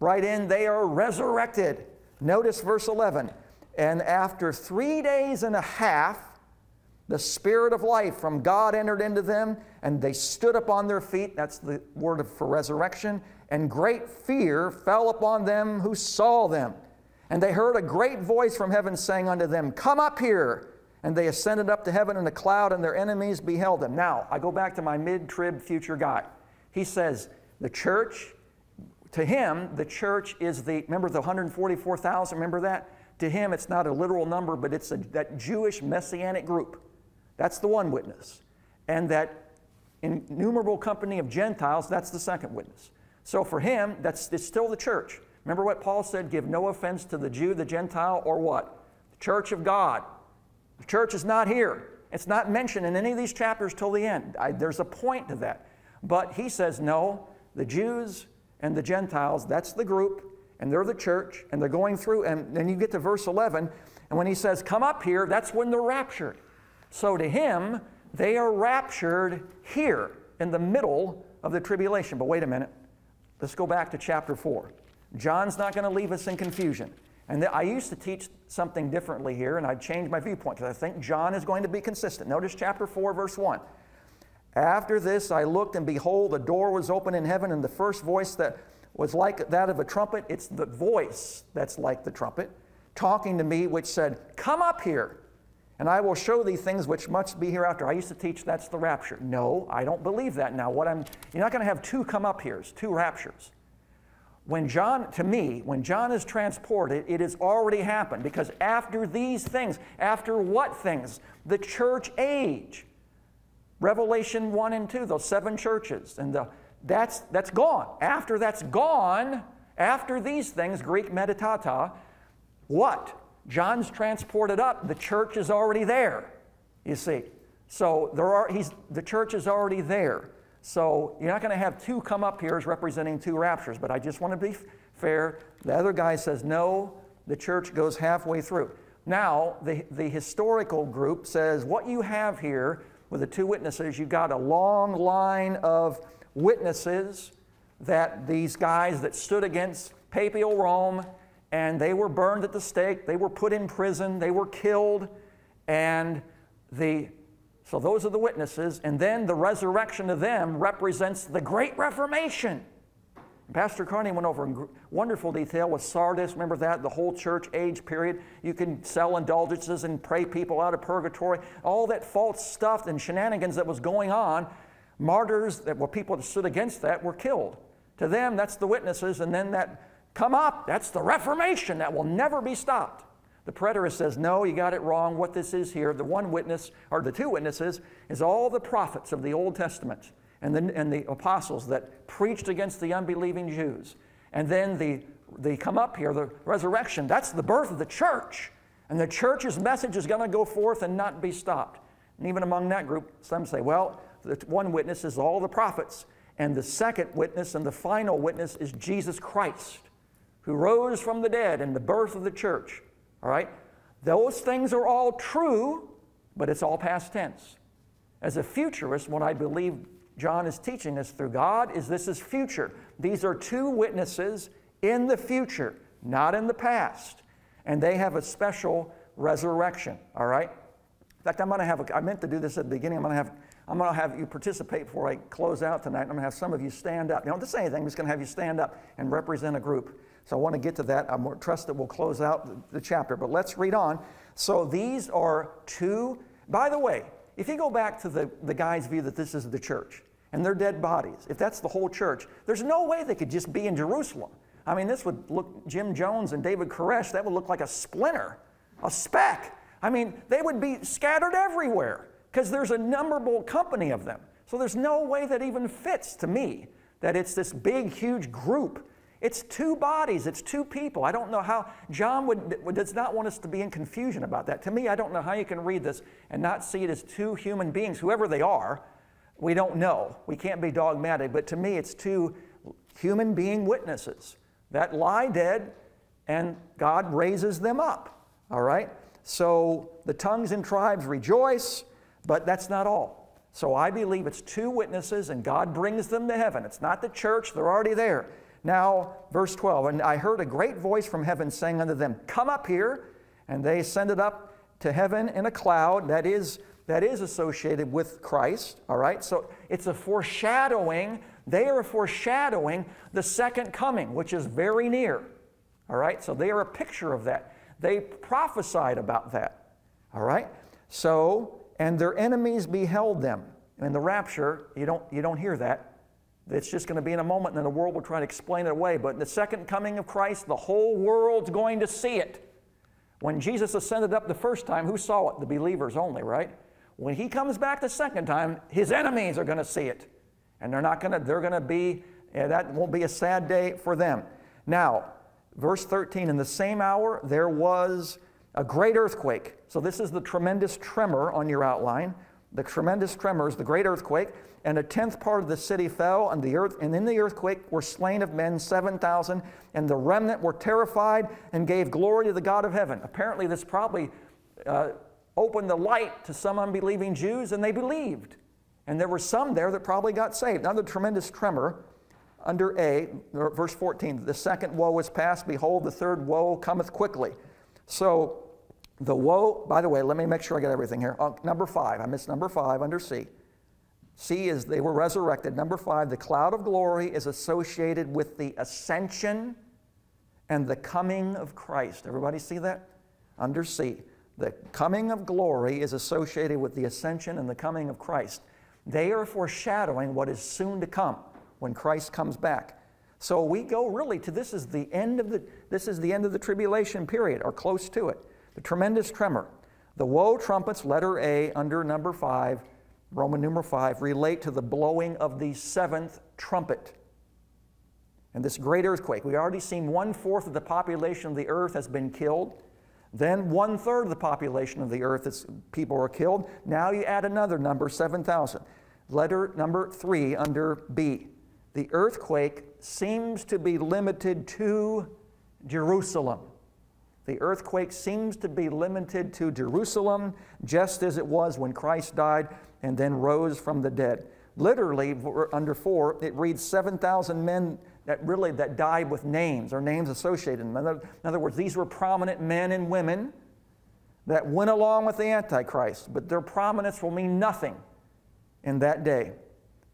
Right in, they are resurrected. Notice verse 11. And after three days and a half, the Spirit of life from God entered into them, and they stood up on their feet. That's the word for resurrection. And great fear fell upon them who saw them. And they heard a great voice from heaven saying unto them, Come up here. And they ascended up to heaven in a cloud, and their enemies beheld them. Now, I go back to my mid trib future guy. He says, The church, to him, the church is the, remember the 144,000, remember that? To him, it's not a literal number, but it's a, that Jewish messianic group. That's the one witness. And that innumerable company of Gentiles, that's the second witness. So for him, that's it's still the church. Remember what Paul said give no offense to the Jew, the Gentile, or what? The church of God. The church is not here. It's not mentioned in any of these chapters till the end. I, there's a point to that. But he says, no, the Jews and the Gentiles, that's the group, and they're the church, and they're going through. And then you get to verse 11, and when he says, come up here, that's when they're raptured. So to him, they are raptured here in the middle of the tribulation. But wait a minute. Let's go back to chapter 4. John's not going to leave us in confusion. And I used to teach something differently here, and I changed my viewpoint because I think John is going to be consistent. Notice chapter 4, verse 1. After this, I looked, and behold, a door was open in heaven, and the first voice that was like that of a trumpet, it's the voice that's like the trumpet, talking to me, which said, Come up here and I will show thee things which must be hereafter. I used to teach that's the rapture. No, I don't believe that now. What I'm, you're not going to have two come up here's, two raptures. When John, to me, when John is transported, it has already happened because after these things, after what things? The church age. Revelation 1 and 2, those seven churches. And the, that's, that's gone. After that's gone, after these things, Greek meta tauta, what? John's transported up. The church is already there, you see. So there are, he's, the church is already there. So you're not going to have two come up here as representing two raptures, but I just want to be fair. The other guy says, no, the church goes halfway through. Now, the, the historical group says, what you have here with the two witnesses, you've got a long line of witnesses that these guys that stood against papal Rome and they were burned at the stake, they were put in prison, they were killed, and the so those are the witnesses, and then the resurrection of them represents the Great Reformation. Pastor Carney went over in wonderful detail with Sardis. Remember that? The whole church age period. You can sell indulgences and pray people out of purgatory. All that false stuff and shenanigans that was going on, martyrs that were people that stood against that were killed. To them, that's the witnesses, and then that Come up. That's the Reformation that will never be stopped. The preterist says, no, you got it wrong. What this is here, the one witness, or the two witnesses, is all the prophets of the Old Testament and the, and the apostles that preached against the unbelieving Jews. And then the, the come up here, the resurrection, that's the birth of the church. And the church's message is going to go forth and not be stopped. And even among that group, some say, well, the one witness is all the prophets, and the second witness and the final witness is Jesus Christ who rose from the dead and the birth of the church. All right? Those things are all true, but it's all past tense. As a futurist, what I believe John is teaching us through God is this is future. These are two witnesses in the future, not in the past. And they have a special resurrection, all right? In fact, I'm going to have, a, I meant to do this at the beginning. I'm going to have, I'm going to have you participate before I close out tonight. I'm going to have some of you stand up. You don't have to say anything. I'm just going to have you stand up and represent a group. So I want to get to that. I trust that we'll close out the, chapter. But let's read on. So these are two, by the way, if you go back to the, the guy's view that this is the church and their dead bodies, if that's the whole church, there's no way they could just be in Jerusalem. I mean, this would look, Jim Jones and David Koresh, that would look like a splinter, a speck. I mean, they would be scattered everywhere because there's a numberable company of them. So there's no way that even fits to me that it's this big, huge group it's two bodies, it's two people. I don't know how, John would, does not want us to be in confusion about that. To me, I don't know how you can read this and not see it as two human beings, whoever they are. We don't know. We can't be dogmatic, but to me, it's two human being witnesses that lie dead and God raises them up. All right? So the tongues and tribes rejoice, but that's not all. So I believe it's two witnesses and God brings them to heaven. It's not the church, they're already there. Now, verse 12, and I heard a great voice from heaven saying unto them, Come up here. And they ascended up to heaven in a cloud that is, that is associated with Christ. All right? So it's a foreshadowing. They are foreshadowing the second coming, which is very near. All right? So they are a picture of that. They prophesied about that. All right? So, and their enemies beheld them. In the rapture, you don't, you don't hear that. It's just going to be in a moment, and then the world will try to explain it away. But in the second coming of Christ, the whole world's going to see it. When Jesus ascended up the first time, who saw it? The believers only, right? When he comes back the second time, his enemies are going to see it. And they're not going to, they're going to be, that won't be a sad day for them. Now, verse 13, in the same hour there was a great earthquake. So this is the tremendous tremor on your outline. The tremendous tremors, the great earthquake and a tenth part of the city fell, and the earth, and in the earthquake were slain of men seven thousand, and the remnant were terrified and gave glory to the God of heaven. Apparently, this probably uh, opened the light to some unbelieving Jews, and they believed. And there were some there that probably got saved. Another tremendous tremor under A, verse 14. The second woe is past. Behold, the third woe cometh quickly. So the woe, by the way, let me make sure I get everything here. Uh, number five, I missed number five under C. See, as they were resurrected. Number five, the cloud of glory is associated with the ascension and the coming of Christ. Everybody see that? Under C. The coming of glory is associated with the ascension and the coming of Christ. They are foreshadowing what is soon to come when Christ comes back. So we go really to this is the end of the this is the end of the tribulation period or close to it. The tremendous tremor. The woe trumpets, letter A, under number five, Roman numeral 5, relate to the blowing of the seventh trumpet. And this great earthquake, we've already seen one fourth of the population of the earth has been killed. Then one third of the population of the earth, is, people were killed. Now you add another number, 7,000. Letter number three under B. The earthquake seems to be limited to Jerusalem. The earthquake seems to be limited to Jerusalem, just as it was when Christ died and then rose from the dead. Literally, under four, it reads 7,000 men that really that died with names or names associated. In other, in other words, these were prominent men and women that went along with the Antichrist, but their prominence will mean nothing in that day.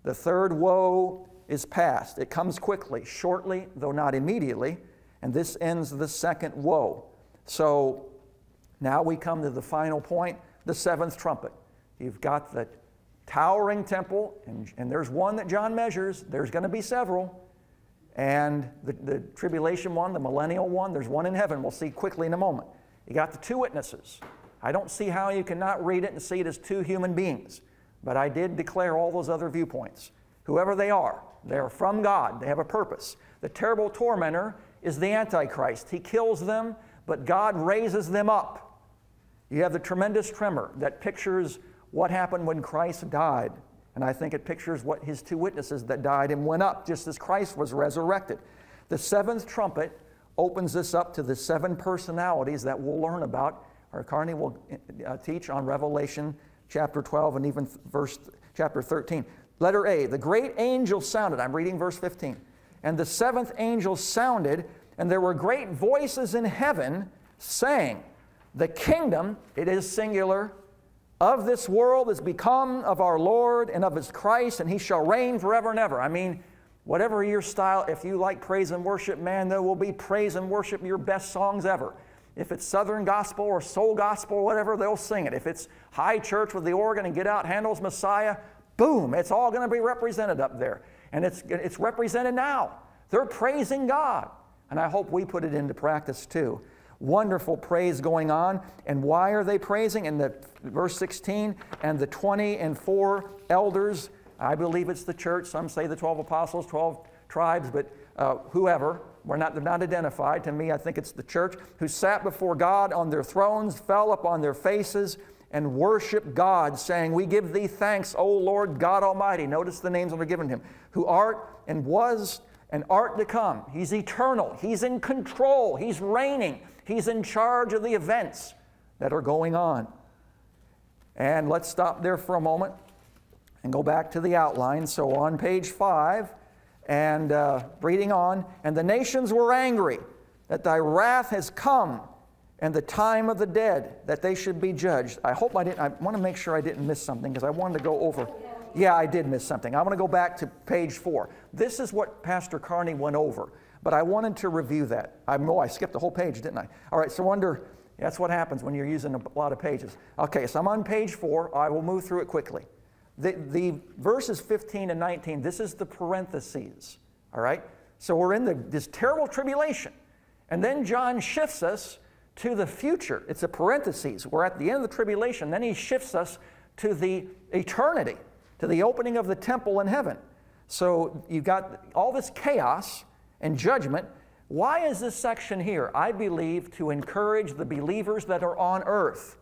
The third woe is past. It comes quickly, shortly, though not immediately, and this ends the second woe. So now we come to the final point the seventh trumpet. You've got the towering temple, and, and there's one that John measures. There's going to be several. And the, the tribulation one, the millennial one, there's one in heaven. We'll see quickly in a moment. You got the two witnesses. I don't see how you cannot read it and see it as two human beings. But I did declare all those other viewpoints. Whoever they are, they are from God, they have a purpose. The terrible tormentor is the Antichrist. He kills them, but God raises them up. You have the tremendous tremor that pictures what happened when Christ died. And I think it pictures what his two witnesses that died and went up just as Christ was resurrected. The seventh trumpet opens this up to the seven personalities that we'll learn about. Our Carney will uh, teach on Revelation chapter 12 and even verse chapter 13. Letter A, the great angel sounded. I'm reading verse 15. And the seventh angel sounded, and there were great voices in heaven saying, The kingdom, it is singular, of this world is become of our Lord and of his Christ, and he shall reign forever and ever. I mean, whatever your style, if you like praise and worship, man, there will be praise and worship, your best songs ever. If it's Southern gospel or soul gospel, or whatever, they'll sing it. If it's high church with the organ and get out Handel's Messiah, boom, it's all going to be represented up there. And it's, it's represented now. They're praising God. And I hope we put it into practice too wonderful praise going on. And why are they praising? In the verse 16, and the 20 and four elders, I believe it's the church. Some say the 12 apostles, 12 tribes, but uh, whoever, we're not, they're not identified. To me, I think it's the church who sat before God on their thrones, fell upon their faces, and worshiped God, saying, We give thee thanks, O Lord God Almighty. Notice the names that are given him, who art and was and art to come. He's eternal. He's in control. He's reigning. He's in charge of the events that are going on. And let's stop there for a moment and go back to the outline. So on page five, and uh, reading on, and the nations were angry that thy wrath has come and the time of the dead that they should be judged. I hope I didn't, I want to make sure I didn't miss something because I wanted to go over. yeah, I did miss something. I want to go back to page four. This is what Pastor Carney went over, but I wanted to review that. I know I skipped the whole page, didn't I? All right, so under, that's what happens when you're using a lot of pages. Okay, so I'm on page four. I will move through it quickly. The, the verses 15 and 19, this is the parentheses, all right? So we're in the, this terrible tribulation. And then John shifts us to the future. It's a parentheses. We're at the end of the tribulation. Then he shifts us to the eternity, to the opening of the temple in heaven. So you've got all this chaos and judgment. Why is this section here? I believe to encourage the believers that are on earth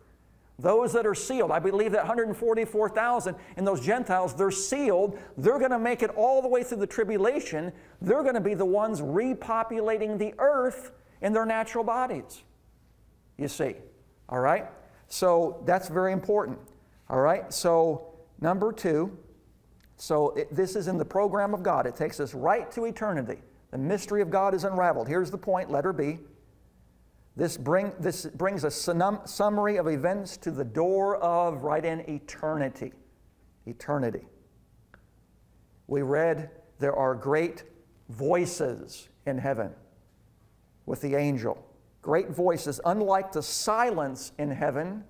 those that are sealed, I believe that 144,000 in those Gentiles, they're sealed. They're going to make it all the way through the tribulation. They're going to be the ones repopulating the earth in their natural bodies. You see, all right? So that's very important. All right? So, number two, so it, this is in the program of God. It takes us right to eternity. The mystery of God is unraveled. Here's the point, letter B. This, bring, this brings a summary of events to the door of, right in, eternity. Eternity. We read there are great voices in heaven with the angel. Great voices, unlike the silence in heaven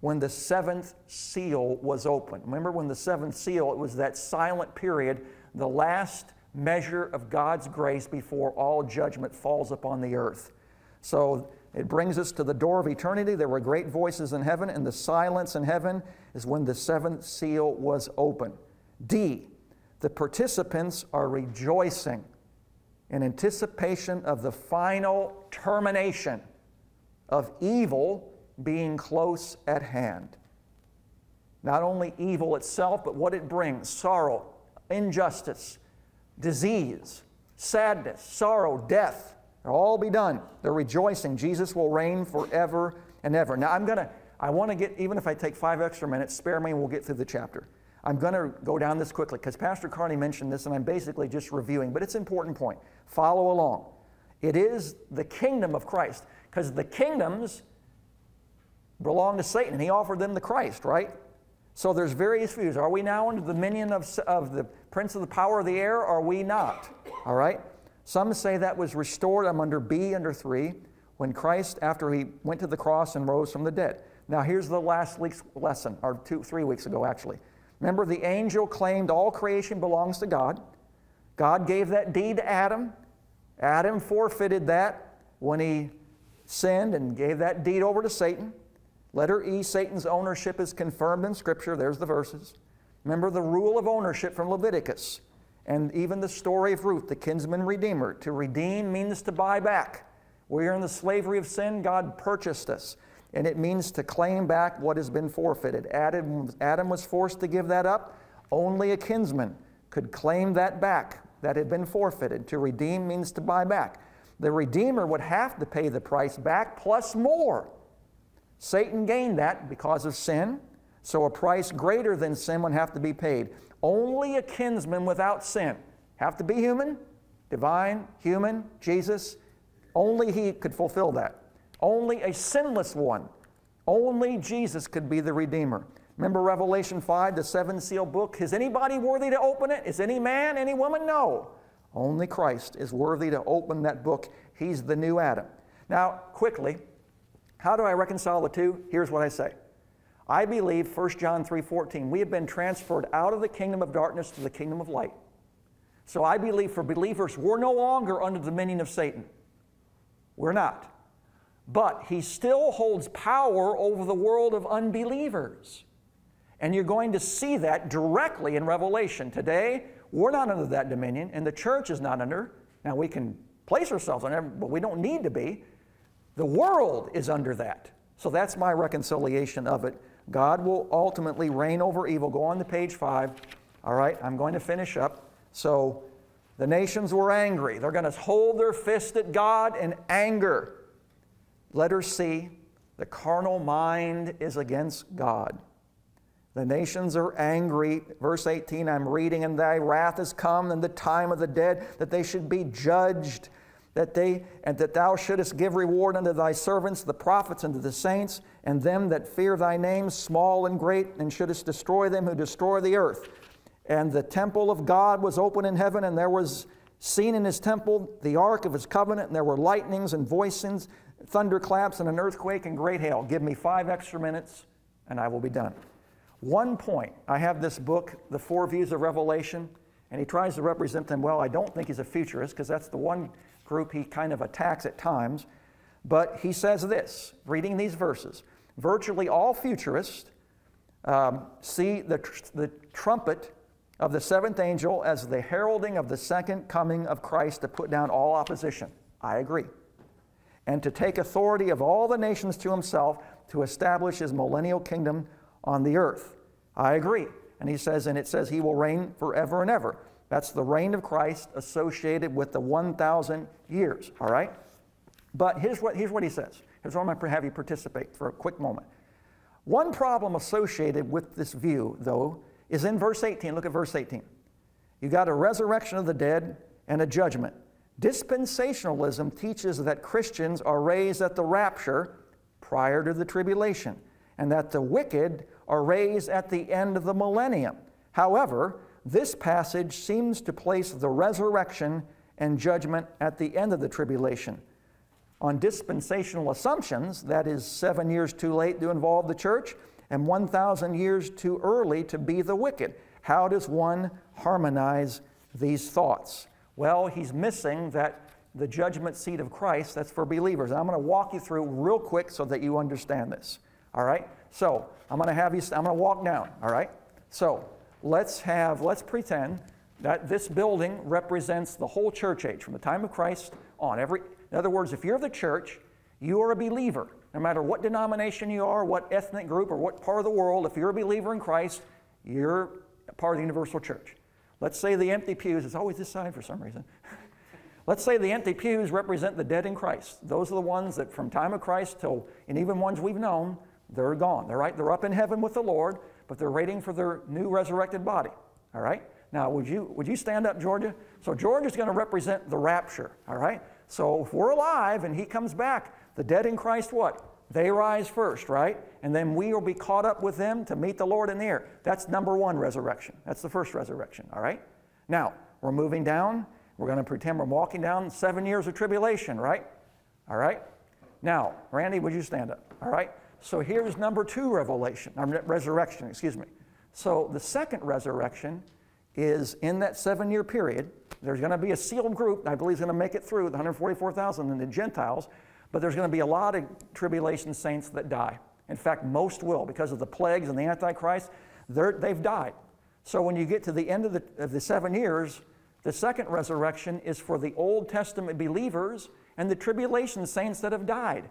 when the seventh seal was opened. Remember when the seventh seal, it was that silent period, the last measure of God's grace before all judgment falls upon the earth. So it brings us to the door of eternity. There were great voices in heaven, and the silence in heaven is when the seventh seal was open. D, the participants are rejoicing in anticipation of the final termination of evil being close at hand. Not only evil itself, but what it brings sorrow, injustice, disease, sadness, sorrow, death They'll all be done. They're rejoicing. Jesus will reign forever and ever. Now, I'm going to, I want to get, even if I take five extra minutes, spare me and we'll get through the chapter. I'm going to go down this quickly because Pastor Carney mentioned this and I'm basically just reviewing, but it's an important point. Follow along. It is the kingdom of Christ because the kingdoms belong to Satan. And he offered them the Christ, right? So there's various views. Are we now under the dominion of, of the prince of the power of the air? Or are we not? All right? Some say that was restored. I'm under B, under 3, when Christ, after he went to the cross and rose from the dead. Now, here's the last week's lesson, or two, three weeks ago, actually. Remember, the angel claimed all creation belongs to God. God gave that deed to Adam. Adam forfeited that when he sinned and gave that deed over to Satan. Letter E, Satan's ownership is confirmed in Scripture. There's the verses. Remember the rule of ownership from Leviticus and even the story of Ruth, the kinsman redeemer. To redeem means to buy back. We are in the slavery of sin, God purchased us. And it means to claim back what has been forfeited. Adam, Adam was forced to give that up. Only a kinsman could claim that back that had been forfeited. To redeem means to buy back. The Redeemer would have to pay the price back plus more. Satan gained that because of sin, so a price greater than sin would have to be paid. Only a kinsman without sin. Have to be human, divine, human, Jesus. Only he could fulfill that. Only a sinless one. Only Jesus could be the Redeemer. Remember Revelation 5, the seven seal book? Is anybody worthy to open it? Is any man, any woman? No. Only Christ is worthy to open that book. He's the new Adam. Now, quickly, how do I reconcile the two? Here's what I say. I believe 1 John 3:14, we have been transferred out of the kingdom of darkness to the kingdom of light. So I believe for believers, we're no longer under the dominion of Satan. We're not. But he still holds power over the world of unbelievers. And you're going to see that directly in Revelation. Today, we're not under that dominion, and the church is not under. Now, we can place ourselves it, but we don't need to be. The world is under that. So that's my reconciliation of it. God will ultimately reign over evil. Go on to page five. All right, I'm going to finish up. So the nations were angry. They're going to hold their fist at God in anger. Letter C, the carnal mind is against God. The nations are angry. Verse 18, I'm reading, and thy wrath is come, and the time of the dead, that they should be judged. That they and that thou shouldest give reward unto thy servants the prophets and to the saints and them that fear thy name small and great and shouldest destroy them who destroy the earth. And the temple of god was open in heaven and there was seen in his temple the ark of his covenant and there were lightnings and voicings thunderclaps and an earthquake and great hail. Give me five extra minutes and i will be done. One point i have this book the four views of revelation and he tries to represent them well. I don't think he's a futurist because that's the one group he kind of attacks at times. But he says this, reading these verses virtually all futurists um, see the, tr- the trumpet of the seventh angel as the heralding of the second coming of Christ to put down all opposition. I agree. And to take authority of all the nations to himself to establish his millennial kingdom on the earth. I agree. And he says, and it says he will reign forever and ever. That's the reign of Christ associated with the 1,000 years, all right? But here's what, here's what he says. Here's where I'm going to have you participate for a quick moment. One problem associated with this view, though, is in verse 18. Look at verse 18. You got a resurrection of the dead and a judgment. Dispensationalism teaches that Christians are raised at the rapture prior to the tribulation, and that the wicked are raised at the end of the millennium. However, this passage seems to place the resurrection and judgment at the end of the tribulation. On dispensational assumptions, that is seven years too late to involve the church and 1,000 years too early to be the wicked. How does one harmonize these thoughts? Well, he's missing that the judgment seat of Christ, that's for believers. I'm going to walk you through real quick so that you understand this. All right? So, I'm going to have you, I'm going to walk down. All right? So, let's have, let's pretend that this building represents the whole church age from the time of Christ on. Every, in other words, if you're the church, you are a believer. No matter what denomination you are, what ethnic group, or what part of the world, if you're a believer in Christ, you're part of the universal church. Let's say the empty pews, it's always this side for some reason. <laughs> Let's say the empty pews represent the dead in Christ. Those are the ones that from time of Christ till, and even ones we've known, they're gone. They're right, they're up in heaven with the Lord but they're waiting for their new resurrected body. All right? Now, would you, would you stand up, Georgia? So, Georgia's going to represent the rapture. All right? So, if we're alive and he comes back, the dead in Christ, what? They rise first, right? And then we will be caught up with them to meet the Lord in the air. That's number one resurrection. That's the first resurrection, all right? Now, we're moving down. We're going to pretend we're walking down seven years of tribulation, right? All right? Now, Randy, would you stand up? All right? So here's number two revelation, or resurrection, excuse me. So the second resurrection is in that seven year period. There's going to be a sealed group, I believe is going to make it through, the 144,000 and the Gentiles, but there's going to be a lot of tribulation saints that die. In fact, most will because of the plagues and the Antichrist. They've died. So when you get to the end of the, of the seven years, the second resurrection is for the Old Testament believers and the tribulation saints that have died.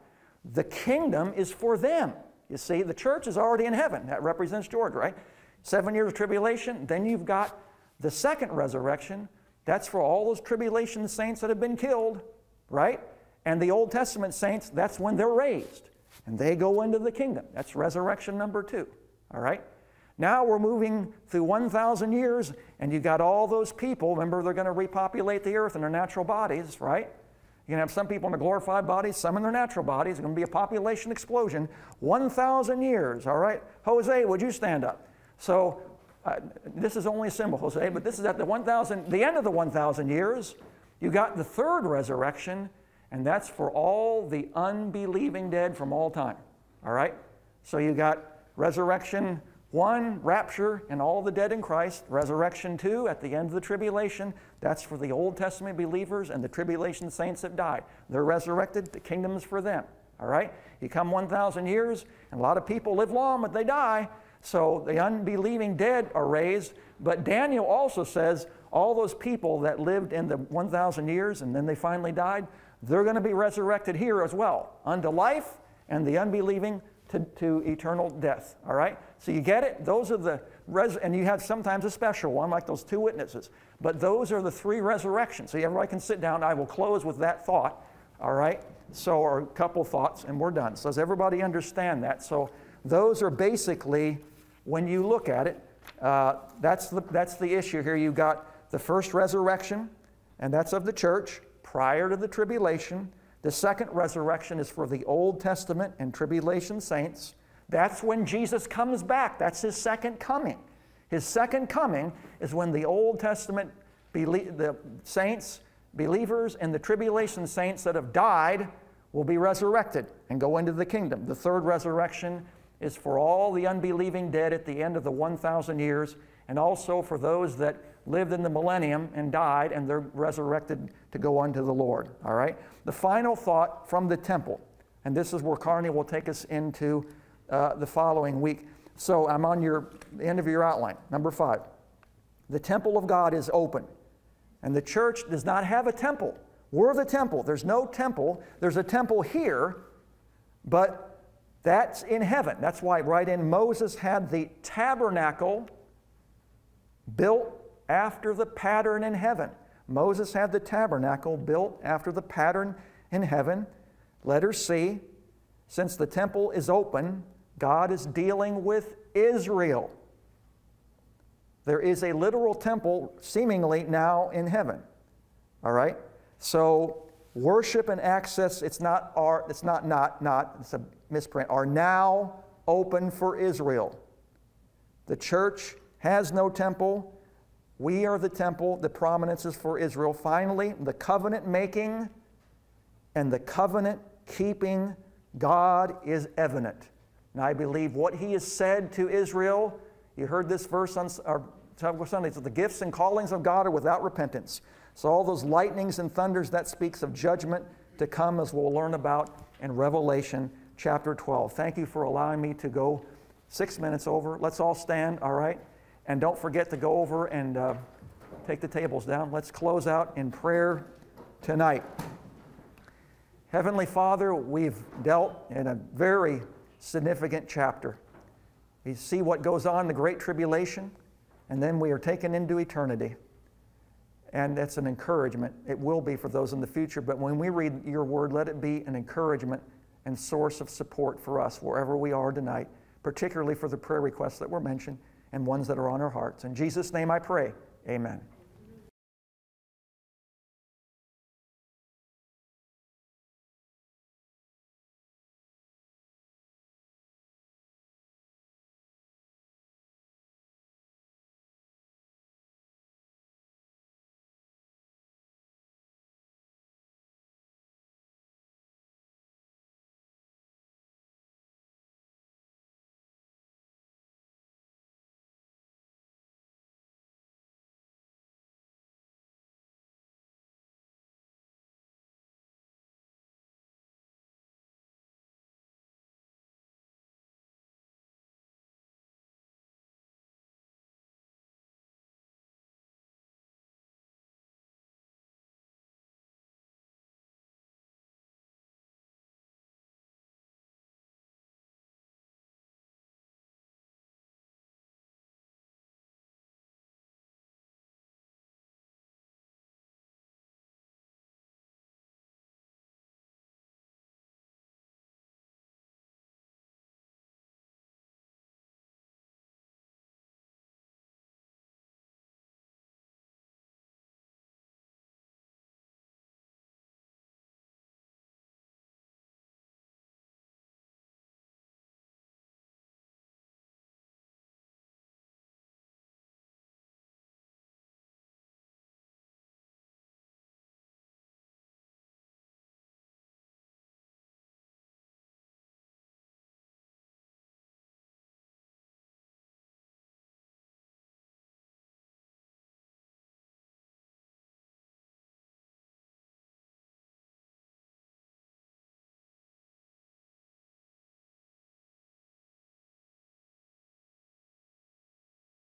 The kingdom is for them. You see, the church is already in heaven. That represents George, right? Seven years of tribulation. Then you've got the second resurrection. That's for all those tribulation saints that have been killed, right? And the Old Testament saints, that's when they're raised. And they go into the kingdom. That's resurrection number two, all right? Now we're moving through 1,000 years, and you've got all those people. Remember, they're going to repopulate the earth in their natural bodies, right? You're going to have some people in their glorified bodies, some in their natural bodies. It's going to be a population explosion. 1,000 years, all right? Jose, would you stand up? So uh, this is only a symbol, Jose, but this is at the 1,000, the end of the 1,000 years. You got the third resurrection, and that's for all the unbelieving dead from all time, all right? So you got resurrection one, rapture and all the dead in Christ. Resurrection two, at the end of the tribulation. That's for the Old Testament believers and the tribulation saints that died. They're resurrected, the kingdom is for them. All right? You come 1,000 years, and a lot of people live long, but they die. So the unbelieving dead are raised. But Daniel also says all those people that lived in the 1,000 years and then they finally died, they're going to be resurrected here as well unto life, and the unbelieving to, to eternal death. All right? So you get it? Those are the, res- and you have sometimes a special one like those two witnesses. But those are the three resurrections. So everybody can sit down. I will close with that thought. All right? So, or a couple thoughts, and we're done. So, does everybody understand that? So, those are basically, when you look at it, uh, that's, the, that's the issue here. You've got the first resurrection, and that's of the church prior to the tribulation. The second resurrection is for the Old Testament and tribulation saints. That's when Jesus comes back. That's his second coming. His second coming is when the Old Testament the saints, believers, and the tribulation saints that have died will be resurrected and go into the kingdom. The third resurrection is for all the unbelieving dead at the end of the 1,000 years, and also for those that lived in the millennium and died, and they're resurrected to go unto the Lord. All right? The final thought from the temple, and this is where Carney will take us into uh, the following week. So I'm on your end of your outline. Number five. The temple of God is open, and the church does not have a temple. We're the temple. There's no temple. There's a temple here, but that's in heaven. That's why, right in Moses had the tabernacle built after the pattern in heaven. Moses had the tabernacle built after the pattern in heaven. Letter C, since the temple is open, God is dealing with Israel. There is a literal temple seemingly now in heaven. All right? So worship and access, it's not are, it's not not, not, it's a misprint, are now open for Israel. The church has no temple. We are the temple. The prominence is for Israel. Finally, the covenant making and the covenant keeping God is evident. And I believe what he has said to Israel, you heard this verse on our Sundays, the gifts and callings of God are without repentance. So all those lightnings and thunders, that speaks of judgment to come as we'll learn about in Revelation chapter 12. Thank you for allowing me to go six minutes over. Let's all stand, all right? And don't forget to go over and uh, take the tables down. Let's close out in prayer tonight. Heavenly Father, we've dealt in a very significant chapter. We see what goes on in the Great Tribulation, and then we are taken into eternity. And that's an encouragement. It will be for those in the future, but when we read your word, let it be an encouragement and source of support for us wherever we are tonight, particularly for the prayer requests that were mentioned and ones that are on our hearts. In Jesus' name I pray, amen.